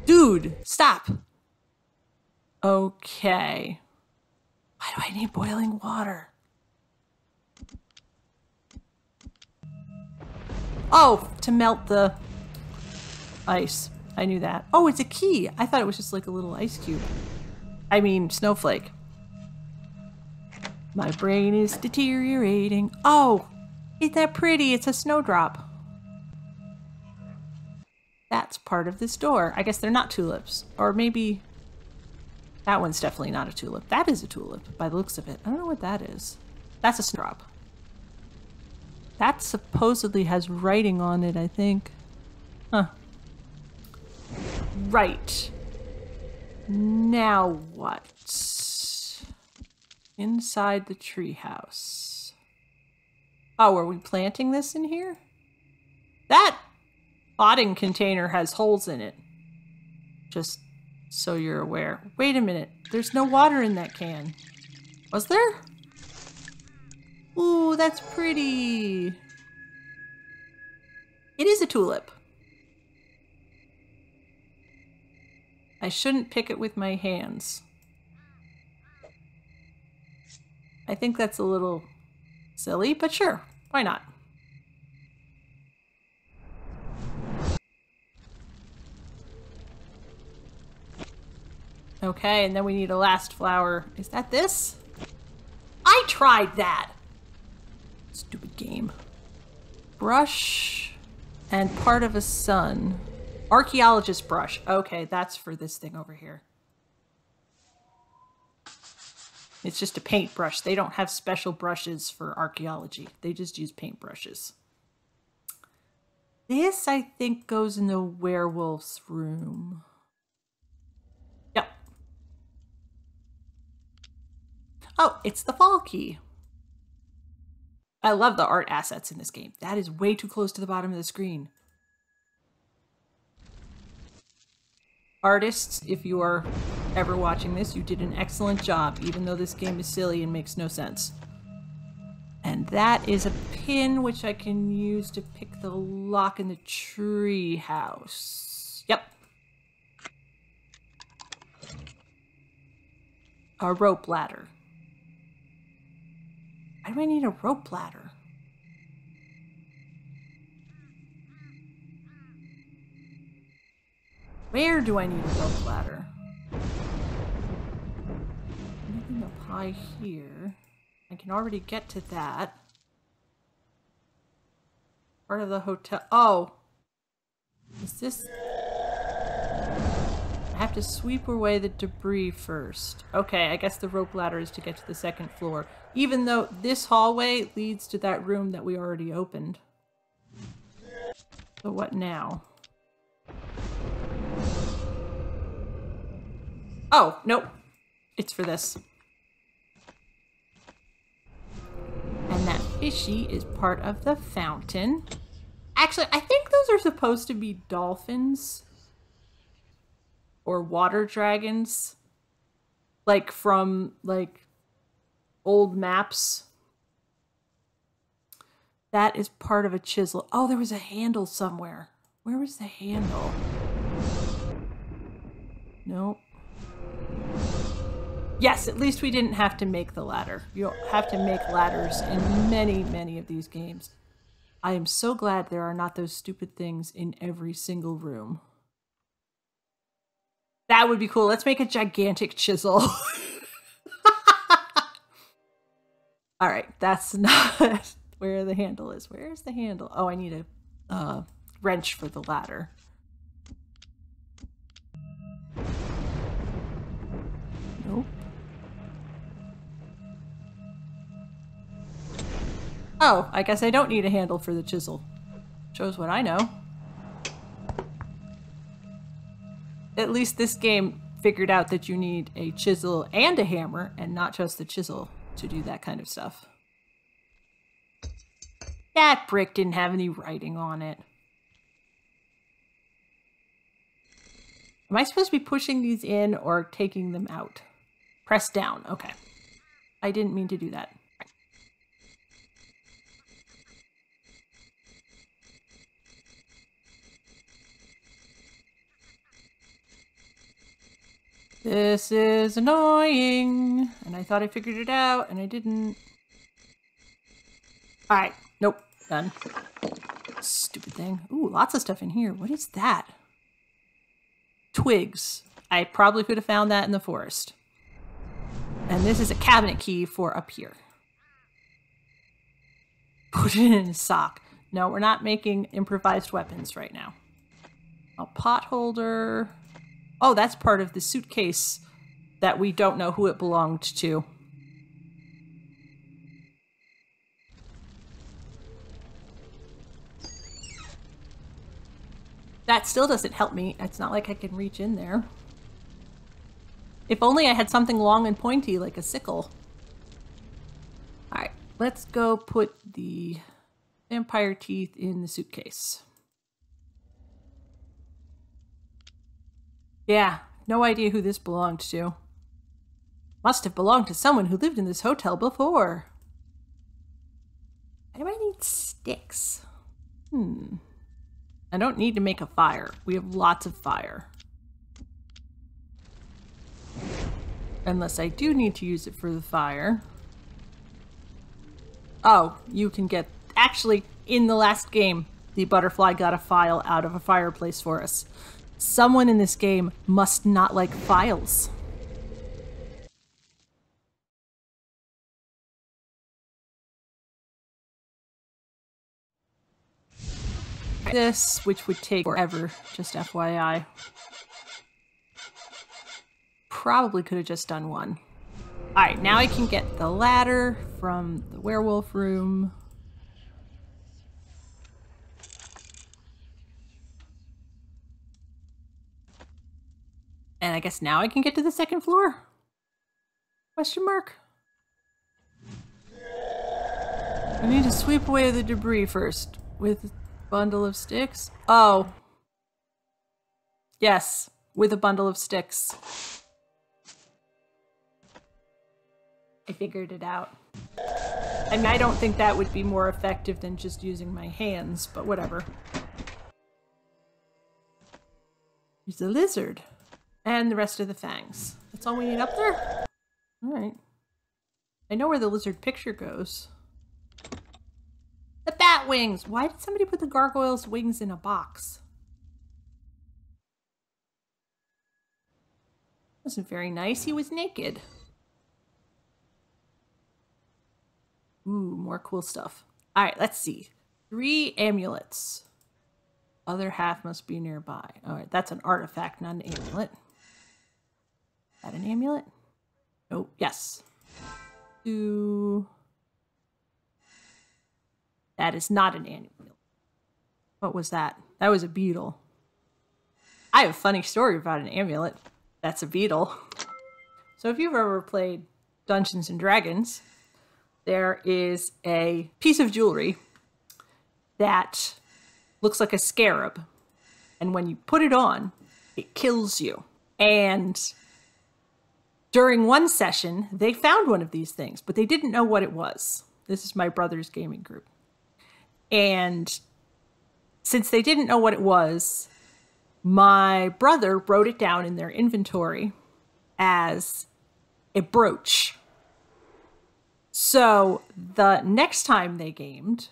Dude, stop. Okay. Why do I need boiling water? Oh, to melt the ice. I knew that. Oh, it's a key. I thought it was just like a little ice cube. I mean, snowflake. My brain is deteriorating. Oh, isn't that pretty? It's a snowdrop. That's part of this door. I guess they're not tulips. Or maybe that one's definitely not a tulip. That is a tulip by the looks of it. I don't know what that is. That's a snowdrop. That supposedly has writing on it, I think. Huh. Right. Now what? Inside the treehouse. Oh, are we planting this in here? That potting container has holes in it. Just so you're aware. Wait a minute. There's no water in that can. Was there? Ooh, that's pretty. It is a tulip. I shouldn't pick it with my hands. I think that's a little silly, but sure, why not? Okay, and then we need a last flower. Is that this? I tried that! Stupid game. Brush and part of a sun. Archaeologist brush. Okay, that's for this thing over here. It's just a paintbrush. They don't have special brushes for archaeology. They just use paintbrushes. This, I think, goes in the werewolf's room. Oh, it's the fall key. I love the art assets in this game. That is way too close to the bottom of the screen. Artists, if you are ever watching this, you did an excellent job, even though this game is silly and makes no sense. And that is a pin which I can use to pick the lock in the tree house. Yep. A rope ladder. Why do I need a rope ladder? Where do I need a rope ladder? Nothing up high here. I can already get to that. Part of the hotel. Oh! Is this... Have to sweep away the debris first. Okay, I guess the rope ladder is to get to the second floor. Even though this hallway leads to that room that we already opened. So what now? Oh, nope. It's for this. And that fishy is part of the fountain. Actually, I think those are supposed to be dolphins. Or water dragons. Like from, like, old maps. That is part of a chisel. Oh, there was a handle somewhere. Where was the handle? Nope. Yes, at least we didn't have to make the ladder. You'll have to make ladders in many, many of these games. I am so glad there are not those stupid things in every single room. That would be cool. Let's make a gigantic chisel. All right, that's not where the handle is. Where is the handle? Oh, I need a uh, wrench for the ladder. Nope. Oh, I guess I don't need a handle for the chisel. Shows what I know. At least this game figured out that you need a chisel and a hammer, and not just the chisel to do that kind of stuff. That brick didn't have any writing on it. Am I supposed to be pushing these in or taking them out? Press down. Okay. I didn't mean to do that. This is annoying. And I thought I figured it out, and I didn't. Alright. Nope. Done. Stupid thing. Ooh, lots of stuff in here. What is that? Twigs. I probably could have found that in the forest. And this is a cabinet key for up here. Put it in a sock. No, we're not making improvised weapons right now. A pot holder. Oh, that's part of the suitcase that we don't know who it belonged to. That still doesn't help me. It's not like I can reach in there. If only I had something long and pointy like a sickle. Alright, let's go put the vampire teeth in the suitcase. Yeah, no idea who this belonged to. Must have belonged to someone who lived in this hotel before. I need sticks? Hmm. I don't need to make a fire. We have lots of fire. Unless I do need to use it for the fire. Oh, you can get... Actually, in the last game, the butterfly got a file out of a fireplace for us. Someone in this game must not like files. This, which would take forever, just FYI. Probably could have just done one. Alright, now I can get the ladder from the werewolf room. And I guess now I can get to the second floor? Question mark? I need to sweep away the debris first with a bundle of sticks. Oh. Yes, with a bundle of sticks. I figured it out. I mean, I don't think that would be more effective than just using my hands, but whatever. He's a lizard. And the rest of the fangs. That's all we need up there? Alright. I know where the lizard picture goes. The bat wings! Why did somebody put the gargoyle's wings in a box? Wasn't very nice. He was naked. Ooh, more cool stuff. Alright, let's see. Three amulets. Other half must be nearby. Alright, that's an artifact, not an amulet that an amulet? Oh, yes. That is not an amulet. What was that? That was a beetle. I have a funny story about an amulet. That's a beetle. So if you've ever played Dungeons and Dragons, there is a piece of jewelry that looks like a scarab. And when you put it on, it kills you. And during one session, they found one of these things, but they didn't know what it was. This is my brother's gaming group. And since they didn't know what it was, my brother wrote it down in their inventory as a brooch. So the next time they gamed,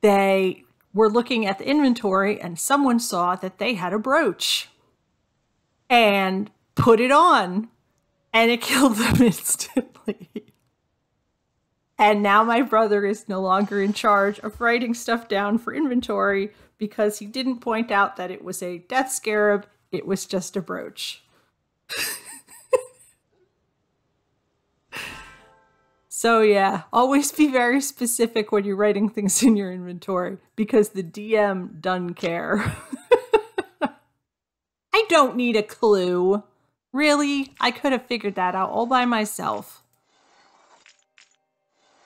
they were looking at the inventory and someone saw that they had a brooch. And put it on and it killed them instantly. And now my brother is no longer in charge of writing stuff down for inventory because he didn't point out that it was a death scarab, it was just a brooch. so yeah, always be very specific when you're writing things in your inventory because the DM doesn't care. I don't need a clue. Really? I could have figured that out all by myself.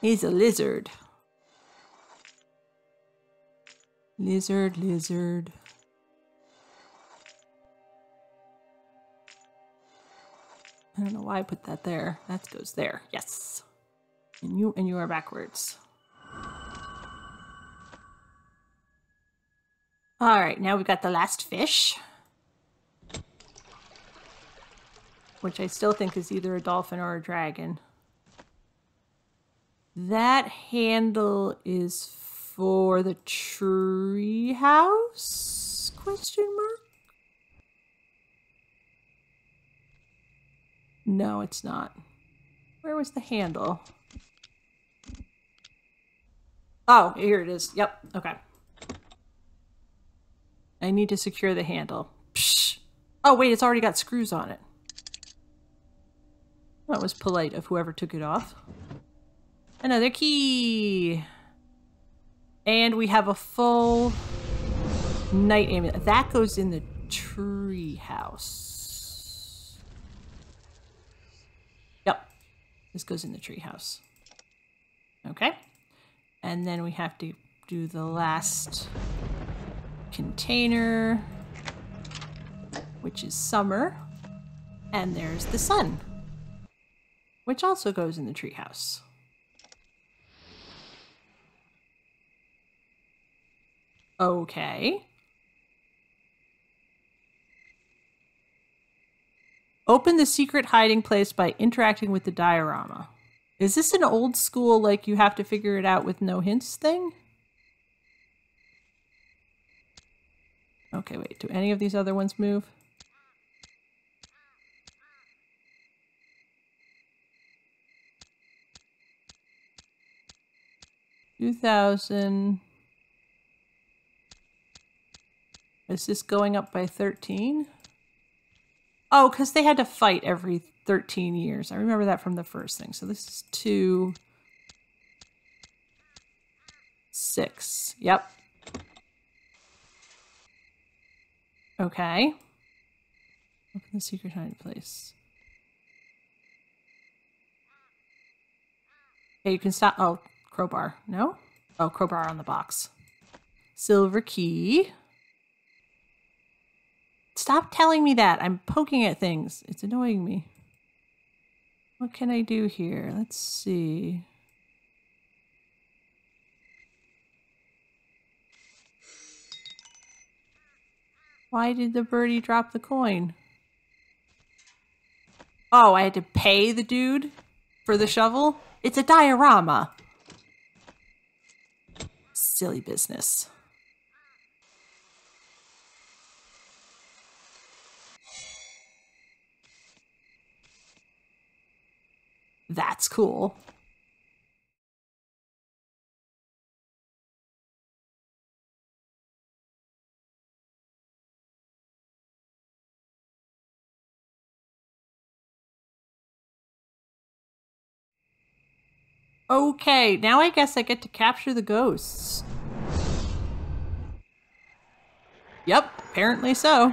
He's a lizard. Lizard, lizard. I don't know why I put that there. That goes there. Yes. And you and you are backwards. All right, now we've got the last fish. Which I still think is either a dolphin or a dragon. That handle is for the tree house? Question mark? No, it's not. Where was the handle? Oh, here it is. Yep. Okay. I need to secure the handle. Psh. Oh, wait, it's already got screws on it. That was polite of whoever took it off. Another key. And we have a full night amulet. That goes in the tree house. Yep. This goes in the tree house. Okay. And then we have to do the last container, which is summer. And there's the sun, which also goes in the treehouse. Okay. Open the secret hiding place by interacting with the diorama. Is this an old school, like you have to figure it out with no hints thing? Okay, wait, do any of these other ones move? Two thousand. Is this going up by 13? Oh, because they had to fight every 13 years. I remember that from the first thing. So this is two, six. Yep. Okay. Open the secret hiding place. Okay, you can stop. Oh, crowbar. No? Oh, crowbar on the box. Silver key. Stop telling me that. I'm poking at things. It's annoying me. What can I do here? Let's see. Why did the birdie drop the coin? Oh, I had to pay the dude for the shovel? It's a diorama. Silly business. That's cool. Okay, now I guess I get to capture the ghosts. Yep, apparently so.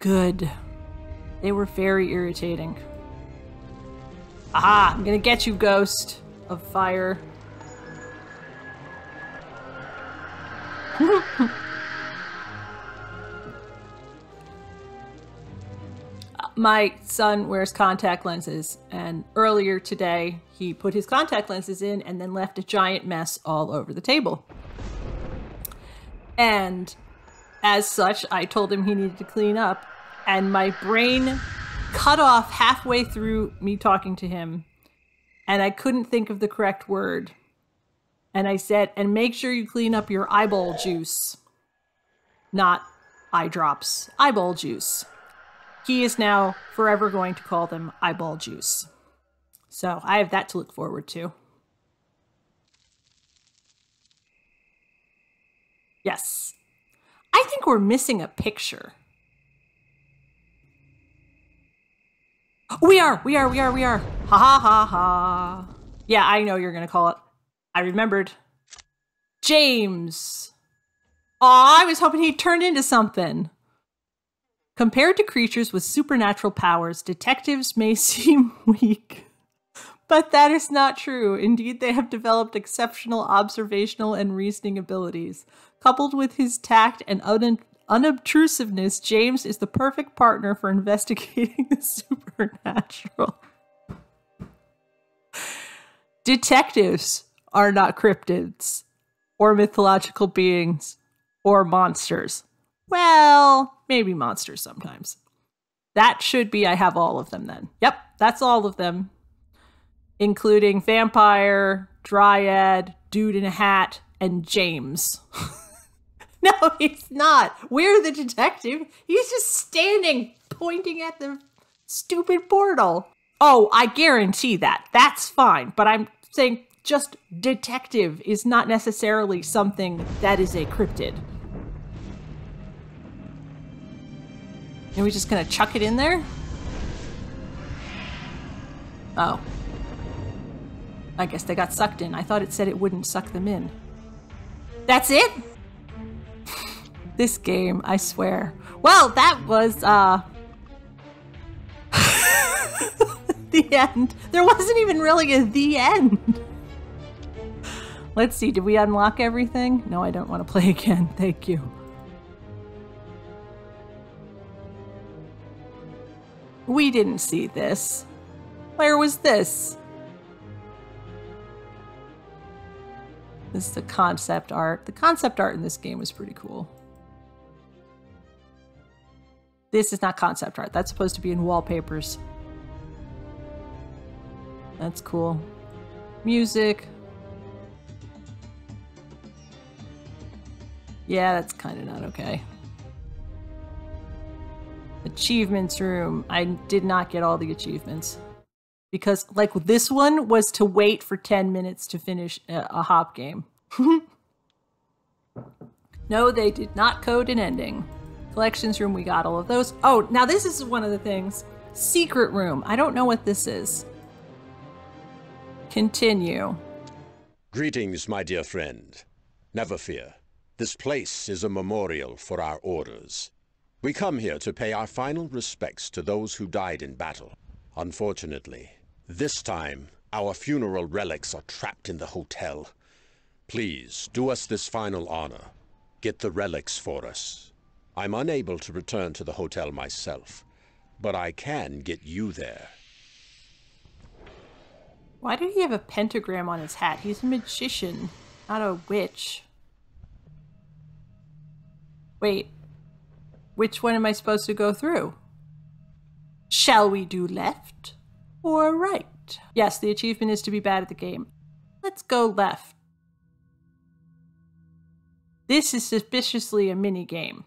Good. They were very irritating. Aha! I'm gonna get you, ghost of fire. My son wears contact lenses, and earlier today he put his contact lenses in and then left a giant mess all over the table. And as such, I told him he needed to clean up, and my brain cut off halfway through me talking to him, and I couldn't think of the correct word. And I said, and make sure you clean up your eyeball juice, not eye drops, eyeball juice. He is now forever going to call them eyeball juice. So I have that to look forward to. Yes. I think we're missing a picture. We are, we are, we are, we are. Ha ha ha ha. Yeah, I know you're going to call it. I remembered. James. Aw, I was hoping he turned into something. Compared to creatures with supernatural powers, detectives may seem weak. But that is not true. Indeed, they have developed exceptional observational and reasoning abilities. Coupled with his tact and un- unobtrusiveness, James is the perfect partner for investigating the supernatural. Detectives are not cryptids or mythological beings or monsters. Well, maybe monsters sometimes. That should be I have all of them then. Yep, that's all of them, including vampire, dryad, dude in a hat, and James. no, he's not. We're the detective. He's just standing pointing at the stupid portal. Oh, I guarantee that. That's fine. But I'm saying just detective is not necessarily something that is a cryptid. Are we just gonna chuck it in there? Oh. I guess they got sucked in. I thought it said it wouldn't suck them in. That's it? this game, I swear. Well, that was, uh... the end. There wasn't even really a the end. Let's see, did we unlock everything? No, I don't want to play again. Thank you. We didn't see this. Where was this? This is the concept art. The concept art in this game was pretty cool. This is not concept art. That's supposed to be in wallpapers. That's cool. Music. Yeah, that's kind of not okay. Achievements room. I did not get all the achievements. Because, like, this one was to wait for 10 minutes to finish a, a hop game. no, they did not code an ending. Collections room, we got all of those. Oh, now this is one of the things. Secret room. I don't know what this is. Continue. Greetings, my dear friend. Never fear. This place is a memorial for our orders. We come here to pay our final respects to those who died in battle. Unfortunately, this time, our funeral relics are trapped in the hotel. Please, do us this final honor. Get the relics for us. I'm unable to return to the hotel myself, but I can get you there. Why did he have a pentagram on his hat? He's a magician, not a witch. Wait, which one am I supposed to go through? Shall we do left or right? Yes, the achievement is to be bad at the game. Let's go left. This is suspiciously a mini game.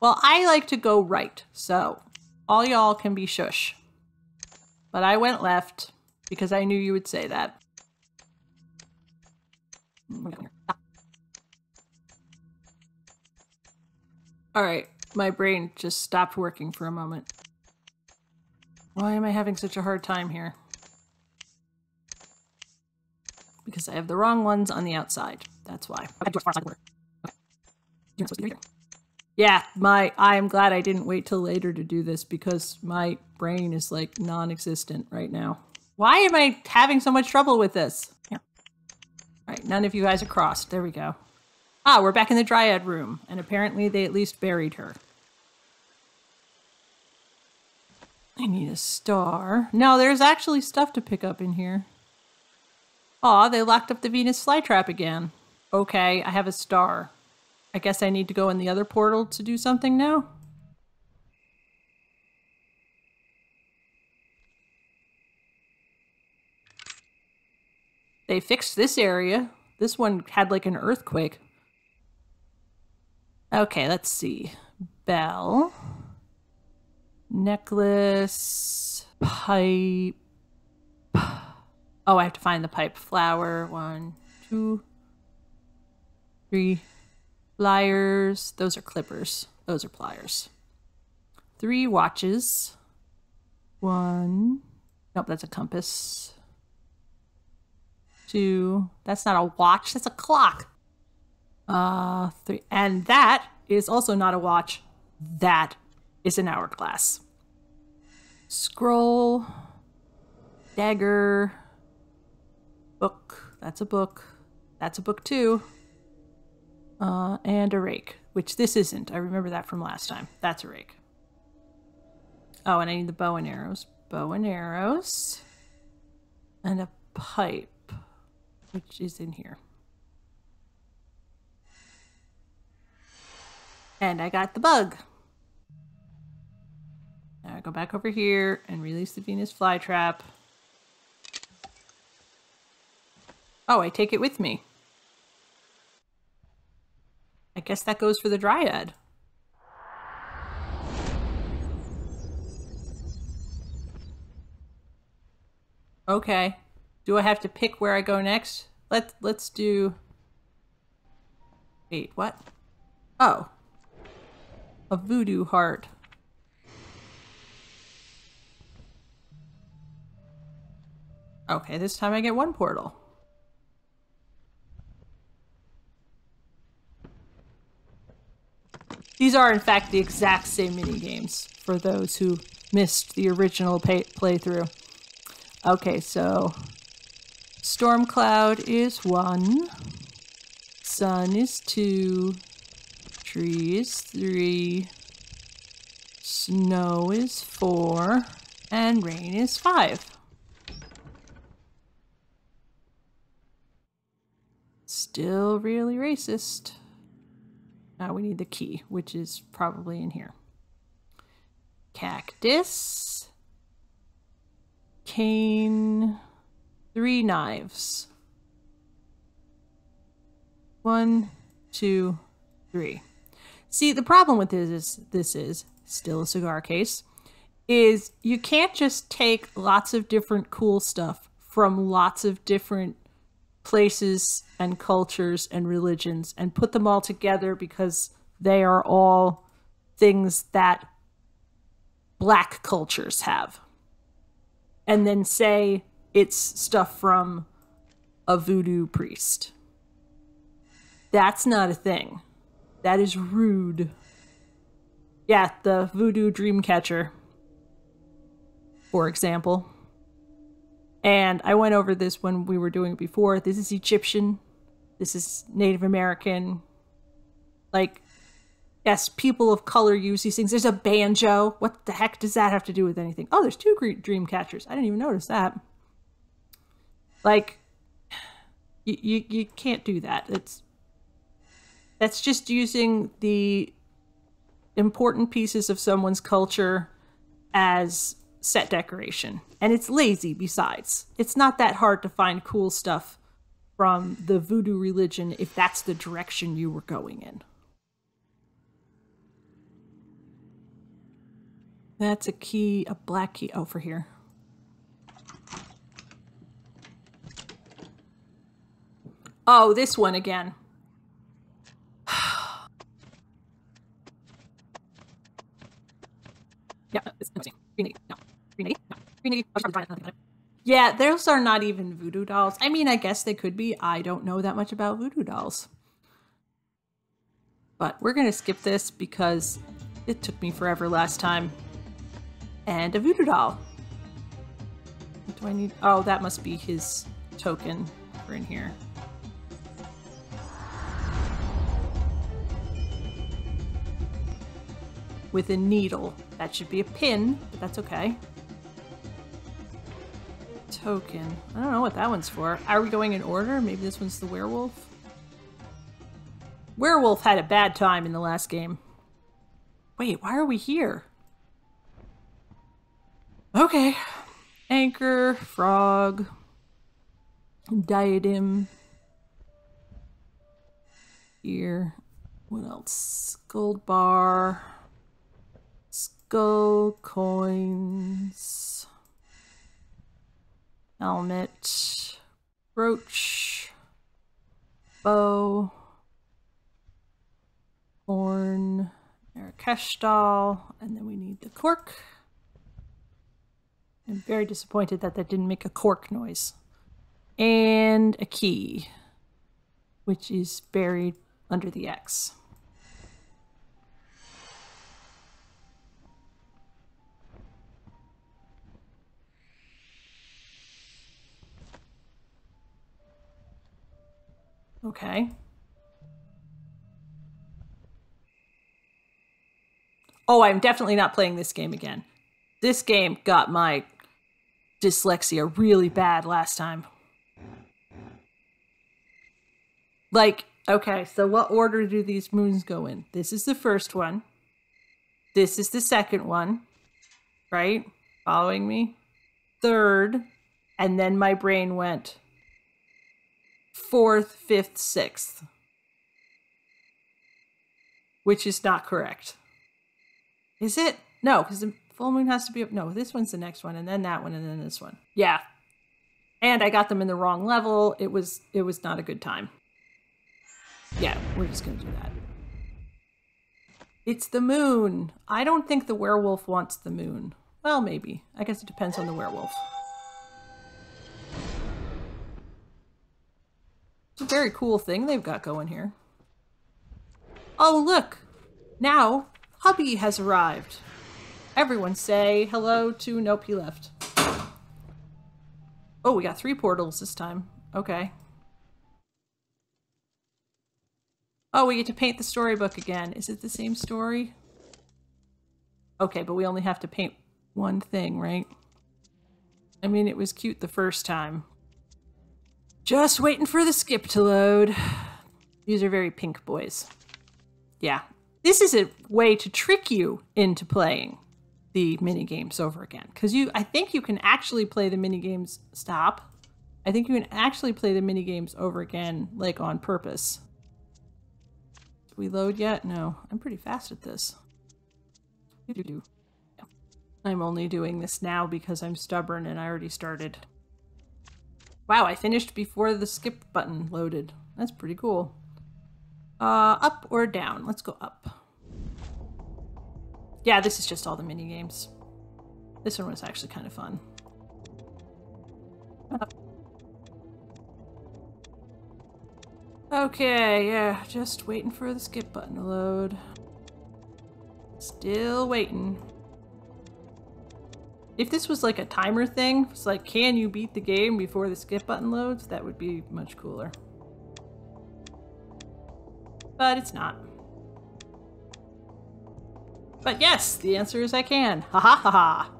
Well, I like to go right, so all y'all can be shush. But I went left because I knew you would say that. All right, my brain just stopped working for a moment. Why am I having such a hard time here? Because I have the wrong ones on the outside. That's why. Yeah, my I am glad I didn't wait till later to do this because my brain is like non-existent right now. Why am I having so much trouble with this? Yeah. All right, none of you guys are crossed. There we go. Ah, we're back in the Dryad room, and apparently they at least buried her. I need a star. No, there's actually stuff to pick up in here. Aw, they locked up the Venus flytrap again. Okay, I have a star. I guess I need to go in the other portal to do something now? They fixed this area. This one had like an earthquake. Okay, let's see. Bell. Necklace. Pipe. Oh, I have to find the pipe. Flower. One, two, three. Pliers. Those are clippers. Those are pliers. Three watches. One. Nope, that's a compass. Two. That's not a watch. That's a clock. Uh, three. And that is also not a watch. That is an hourglass. Scroll. Dagger. Book. That's a book. That's a book too. Uh, and a rake. which this isn't. I remember that from last time. That's a rake. Oh, and I need the bow and arrows. Bow and arrows. And a pipe, which is in here. And I got the bug. Now I go back over here and release the Venus flytrap. Oh, I take it with me. I guess that goes for the Dryad. Okay. Do I have to pick where I go next? Let let's do Wait, what? Oh. A voodoo heart. Okay, this time I get one portal. These are, in fact, the exact same mini games for those who missed the original playthrough. Okay, so Storm Cloud is one, Sun is two, Tree is three, Snow is four, and Rain is five. Still really racist. Now we need the key, which is probably in here. Cactus. Cane. Three knives. One, two, three. See, the problem with this is this is still a cigar case. Is you can't just take lots of different cool stuff from lots of different places and cultures and religions and put them all together because they are all things that black cultures have. And then say it's stuff from a voodoo priest. That's not a thing. That is rude. Yeah, the voodoo dream catcher, for example. And I went over this when we were doing it before. This is Egyptian. This is Native American. Like, yes, people of color use these things. There's a banjo. What the heck does that have to do with anything? Oh, there's two dream catchers. I didn't even notice that. Like, you, you, you can't do that. It's that's just using the important pieces of someone's culture as set decoration. And it's lazy besides. It's not that hard to find cool stuff from the voodoo religion if that's the direction you were going in. That's a key, a black key. Oh, over here. Oh, this one again. Yeah, it's, no, no. Yeah, those are not even voodoo dolls. I mean, I guess they could be. I don't know that much about voodoo dolls. But we're going to skip this because it took me forever last time. And a voodoo doll. What do I need? Oh, that must be his token for in here. With a needle. That should be a pin, but that's okay token. I don't know what that one's for. Are we going in order? Maybe this one's the werewolf? Werewolf had a bad time in the last game. Wait, why are we here? Okay. Anchor, frog, diadem. ear, What else? Gold bar. Skull coins helmet, brooch, bow, horn, matryoshka doll, and then we need the cork. I'm very disappointed that that didn't make a cork noise. And a key, which is buried under the X. Okay. Oh, I'm definitely not playing this game again. This game got my dyslexia really bad last time. Like, okay, so what order do these moons go in? This is the first one. This is the second one. Right? Following me? Third. And then my brain went fourth, fifth, sixth. Which is not correct. Is it? No, because the full moon has to be. Up. No, this one's the next one, and then that one, and then this one. Yeah. And I got them in the wrong level. It was it was not a good time. Yeah, we're just gonna do that. It's the moon. I don't think the werewolf wants the moon. Well, maybe. I guess it depends on the werewolf. A very cool thing they've got going here. Oh, look! Now, hubby has arrived. Everyone say hello to Nope, he left. Oh, we got three portals this time. Okay. Oh, we get to paint the storybook again. Is it the same story? Okay, but we only have to paint one thing, right? I mean, it was cute the first time. Just waiting for the skip to load. These are very pink boys. Yeah. This is a way to trick you into playing the mini games over again. Because you I think you can actually play the mini games stop. I think you can actually play the mini games over again, like on purpose. Did we load yet? No. I'm pretty fast at this. I'm only doing this now because I'm stubborn and I already started. Wow, I finished before the skip button loaded. That's pretty cool. Uh, up or down? Let's go up. Yeah, this is just all the mini games. This one was actually kind of fun. Okay, yeah, just waiting for the skip button to load. Still waiting. If this was like a timer thing, it's like, can you beat the game before the skip button loads? That would be much cooler. But it's not. But yes, the answer is I can. Ha ha ha ha.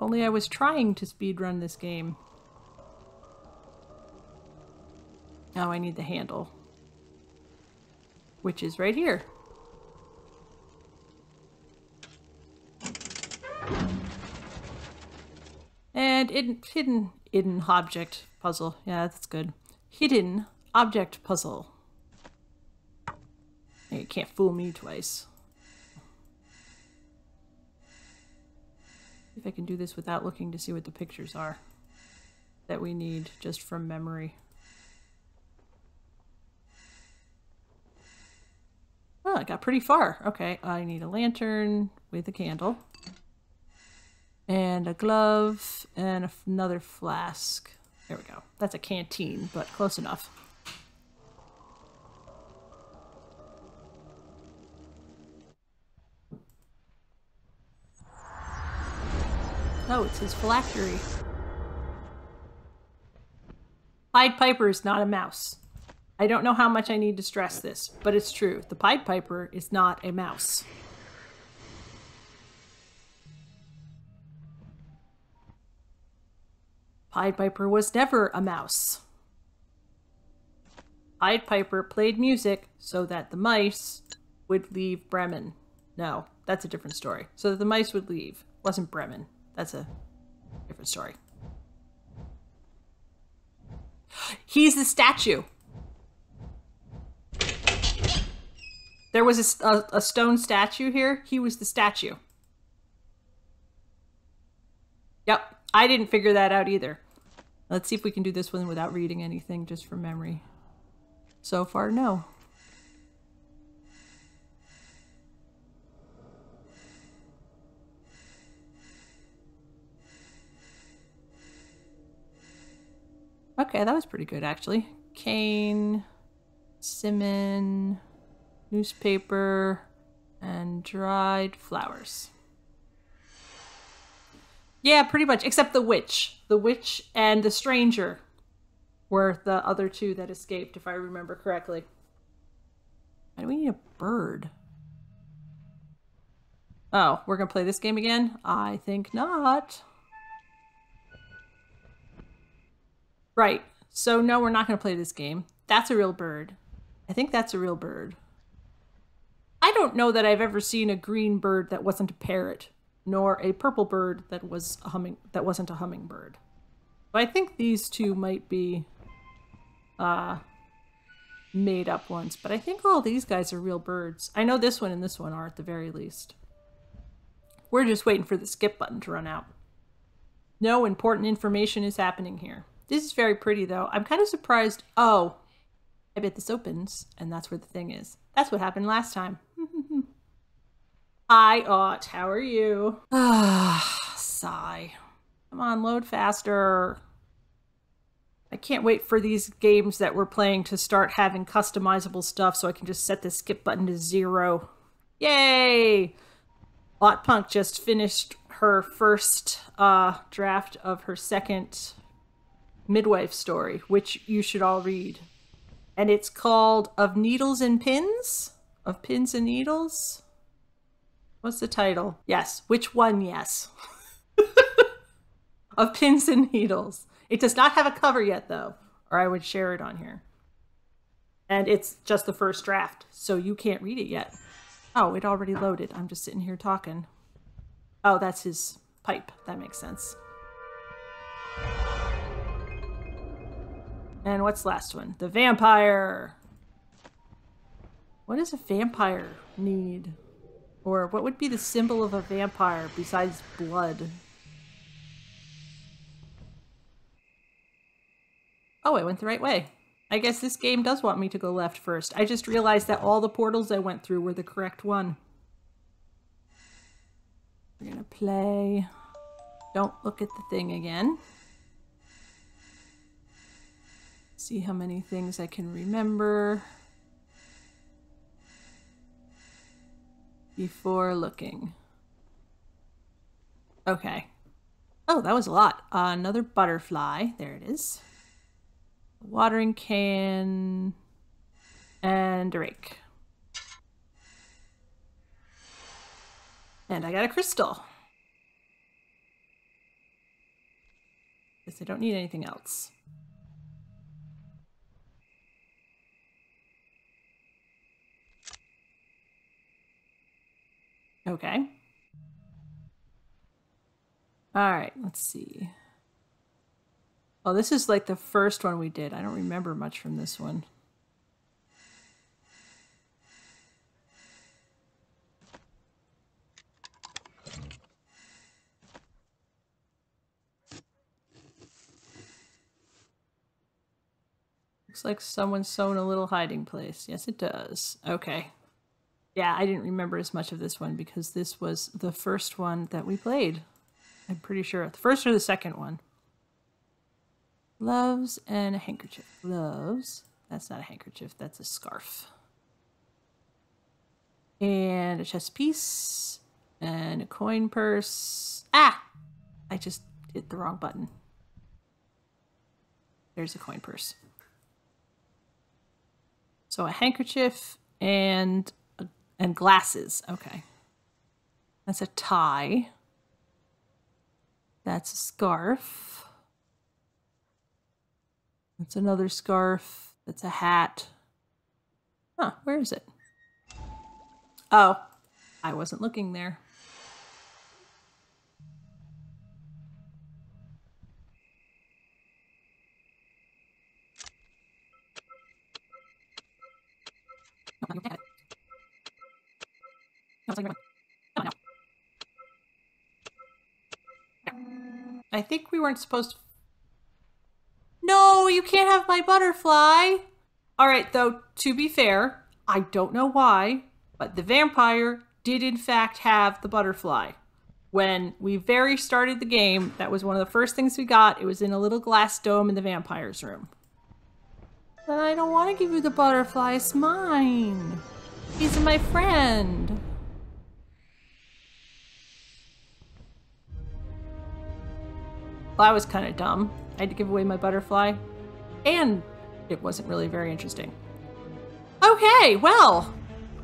Only I was trying to speedrun this game. Now I need the handle. Which is right here. And hidden, hidden, hidden object puzzle. Yeah, that's good. Hidden object puzzle. You can't fool me twice. If I can do this without looking to see what the pictures are that we need just from memory. Oh, I got pretty far. Okay, I need a lantern with a candle. And a glove and another flask. There we go. That's a canteen, but close enough. Oh, it's his phylactery. Pied Piper is not a mouse. I don't know how much I need to stress this, but it's true. The Pied Piper is not a mouse. Pied Piper was never a mouse. Pied Piper played music so that the mice would leave Bremen. No, that's a different story. So that the mice would leave. Wasn't Bremen. That's a different story. He's the statue. There was a, a, a, stone statue here. He was the statue. Yep, I didn't figure that out either. Let's see if we can do this one without reading anything, just from memory. So far, no. Okay, that was pretty good actually. Cane, cinnamon, newspaper, and dried flowers. Yeah, pretty much, except the witch. The witch and the stranger were the other two that escaped, if I remember correctly. Why do we need a bird? Oh, we're gonna play this game again? I think not. Right. So no, we're not gonna play this game. That's a real bird. I think that's a real bird. I don't know that I've ever seen a green bird that wasn't a parrot, nor a purple bird that was a humming that wasn't a hummingbird. I think these two might be uh made up ones, but I think all these guys are real birds. I know this one and this one are at the very least. We're just waiting for the skip button to run out. No important information is happening here. This is very pretty though. I'm kind of surprised. Oh, I bet this opens and that's where the thing is. That's what happened last time. Hi, Ott. How are you? Ah, sigh. Come on, load faster. I can't wait for these games that we're playing to start having customizable stuff so I can just set the skip button to zero. Yay! Lot Punk just finished her first uh, draft of her second midwife story, which you should all read. And it's called Of Needles and Pins? Of Pins and Needles? What's the title? Yes. Which one? Yes. of Pins and Needles. It does not have a cover yet, though, or I would share it on here. And it's just the first draft, so you can't read it yet. Oh, it already loaded. I'm just sitting here talking. Oh, that's his pipe. That makes sense. And what's the last one? The vampire. What does a vampire need? Or what would be the symbol of a vampire besides blood? Oh, I went the right way. I guess this game does want me to go left first. I just realized that all the portals I went through were the correct one. We're gonna play. Don't look at the thing again. See how many things I can remember before looking. Okay. Oh, that was a lot. Uh, another butterfly. There it is watering can, and a rake. And I got a crystal. Guess I don't need anything else. Okay. All right, let's see. Oh, this is like the first one we did. I don't remember much from this one. Looks like someone's sewn a little hiding place. Yes, it does. Okay. Yeah, I didn't remember as much of this one because this was the first one that we played. I'm pretty sure. The first or the second one. Loves and a handkerchief. Loves. That's not a handkerchief, that's a scarf. And a chest piece. And a coin purse. Ah! I just hit the wrong button. There's a coin purse. So a handkerchief and and glasses. Okay. That's a tie. That's a scarf. That's another scarf. That's a hat. Huh, where is it? Oh, I wasn't looking there. I think we weren't supposed to no, you can't have my butterfly. All right, though, to be fair, I don't know why, but the vampire did in fact have the butterfly. When we very started the game, that was one of the first things we got. It was in a little glass dome in the vampire's room. But I don't want to give you the butterfly. It's mine. He's my friend. Well, that was kind of dumb. I had to give away my butterfly. And it wasn't really very interesting. Okay, well,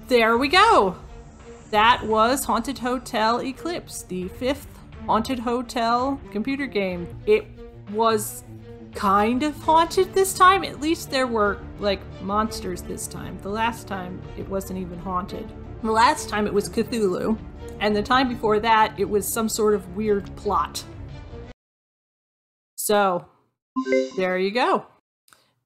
there we go. that was Haunted Hotel Eclipse, the fifth Haunted Hotel computer game. It was kind of haunted this time. At least there were like monsters this time. The last time it wasn't even haunted. The last time it was Cthulhu, and the time before that it was some sort of weird plot. So, there you go.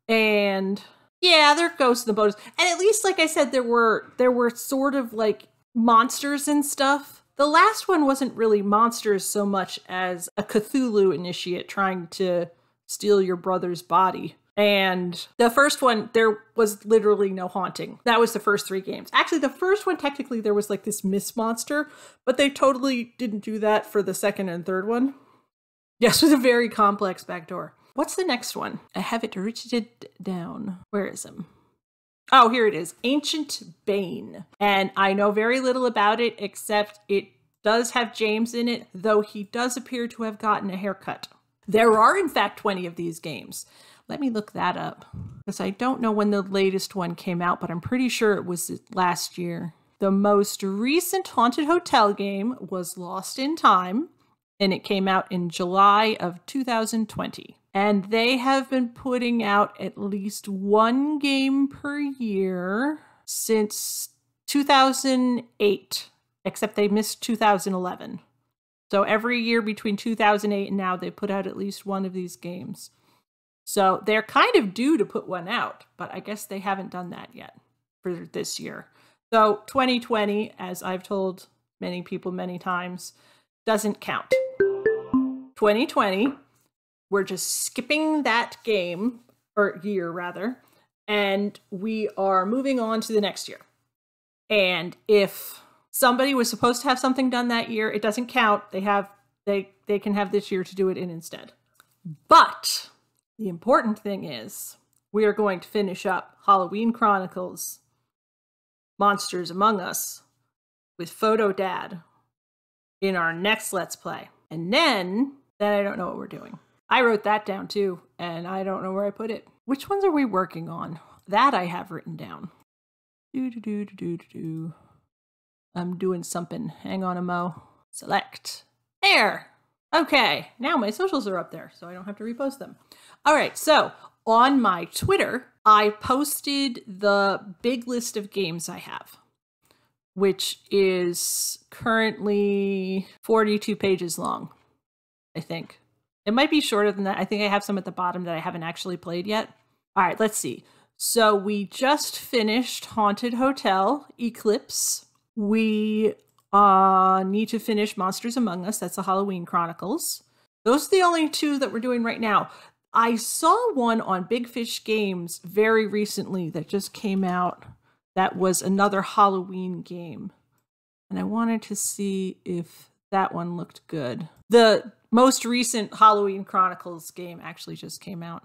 And yeah, there goes the bonus. And at least like I said there were there were sort of like monsters and stuff. The last one wasn't really monsters so much as a Cthulhu initiate trying to steal your brother's body. And the first one, there was literally no haunting. That was the first three games. Actually, the first one, technically, there was like this miss monster, but they totally didn't do that for the second and third one. Yes, with a very complex backdoor. What's the next one? I have it written down. Where is him? Oh, here it is Ancient Bane. And I know very little about it except it does have James in it, though he does appear to have gotten a haircut. There are, in fact, 20 of these games. Let me look that up because I don't know when the latest one came out, but I'm pretty sure it was last year. The most recent Haunted Hotel game was Lost in Time, and it came out in July of 2020. And they have been putting out at least one game per year since 2008, except they missed 2011. So every year between 2008 and now, they put out at least one of these games. So they're kind of due to put one out, but I guess they haven't done that yet for this year. So 2020, as I've told many people many times, doesn't count. 2020, we're just skipping that game, or year rather, and we are moving on to the next year. And if somebody was supposed to have something done that year, it doesn't count. They have they they can have this year to do it in instead. But the important thing is we are going to finish up Halloween Chronicles Monsters Among Us with Photo Dad in our next Let's Play. And then then I don't know what we're doing. I wrote that down too, and I don't know where I put it. Which ones are we working on? That I have written down. Do do do do do do. I'm doing something. Hang on a mo. Select. There. Okay, now my socials are up there, so I don't have to repost them. All right, so on my Twitter, I posted the big list of games I have, which is currently 42 pages long, I think. It might be shorter than that. I think I have some at the bottom that I haven't actually played yet. All right, let's see. So we just finished Haunted Hotel Eclipse we uh, need to finish Monsters Among Us. That's the Halloween Chronicles. Those are the only two that we're doing right now. I saw one on Big Fish Games very recently that just came out. That was another Halloween game. And I wanted to see if that one looked good. The most recent Halloween Chronicles game actually just came out.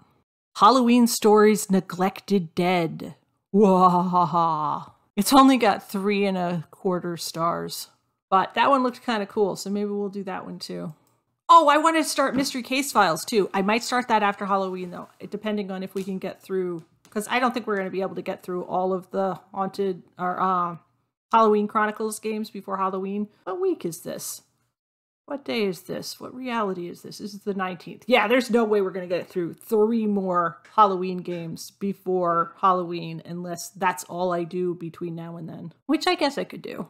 Halloween Stories Neglected Dead. Wahaha. It's only got three and a quarter stars. But that one looked kind of cool, so maybe we'll do that one too. Oh, I want to start Mystery Case Files too. I might start that after Halloween though, depending on if we can get through. Because I don't think we're going to be able to get through all of the haunted or uh, Halloween Chronicles games before Halloween. What week is this? What day is this? What reality is this? This is the 19th. Yeah, there's no way we're going to get through three more Halloween games before Halloween unless that's all I do between now and then, which I guess I could do.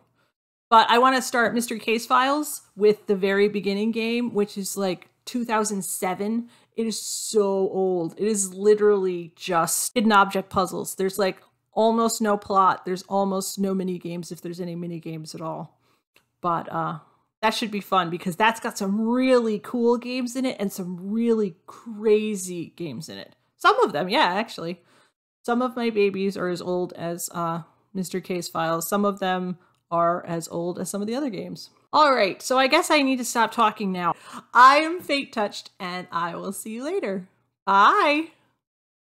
But I want to start Mystery Case Files with the very beginning game, which is like 2007. It is so old. It is literally just hidden object puzzles. There's like almost no plot. There's almost no mini games if there's any mini games at all. But uh that should be fun because that's got some really cool games in it and some really crazy games in it. Some of them, yeah, actually. Some of my babies are as old as uh, Mystery Case Files. Some of them are as old as some of the other games. All right, so I guess I need to stop talking now. I am Fate Touched, and I will see you later. Bye.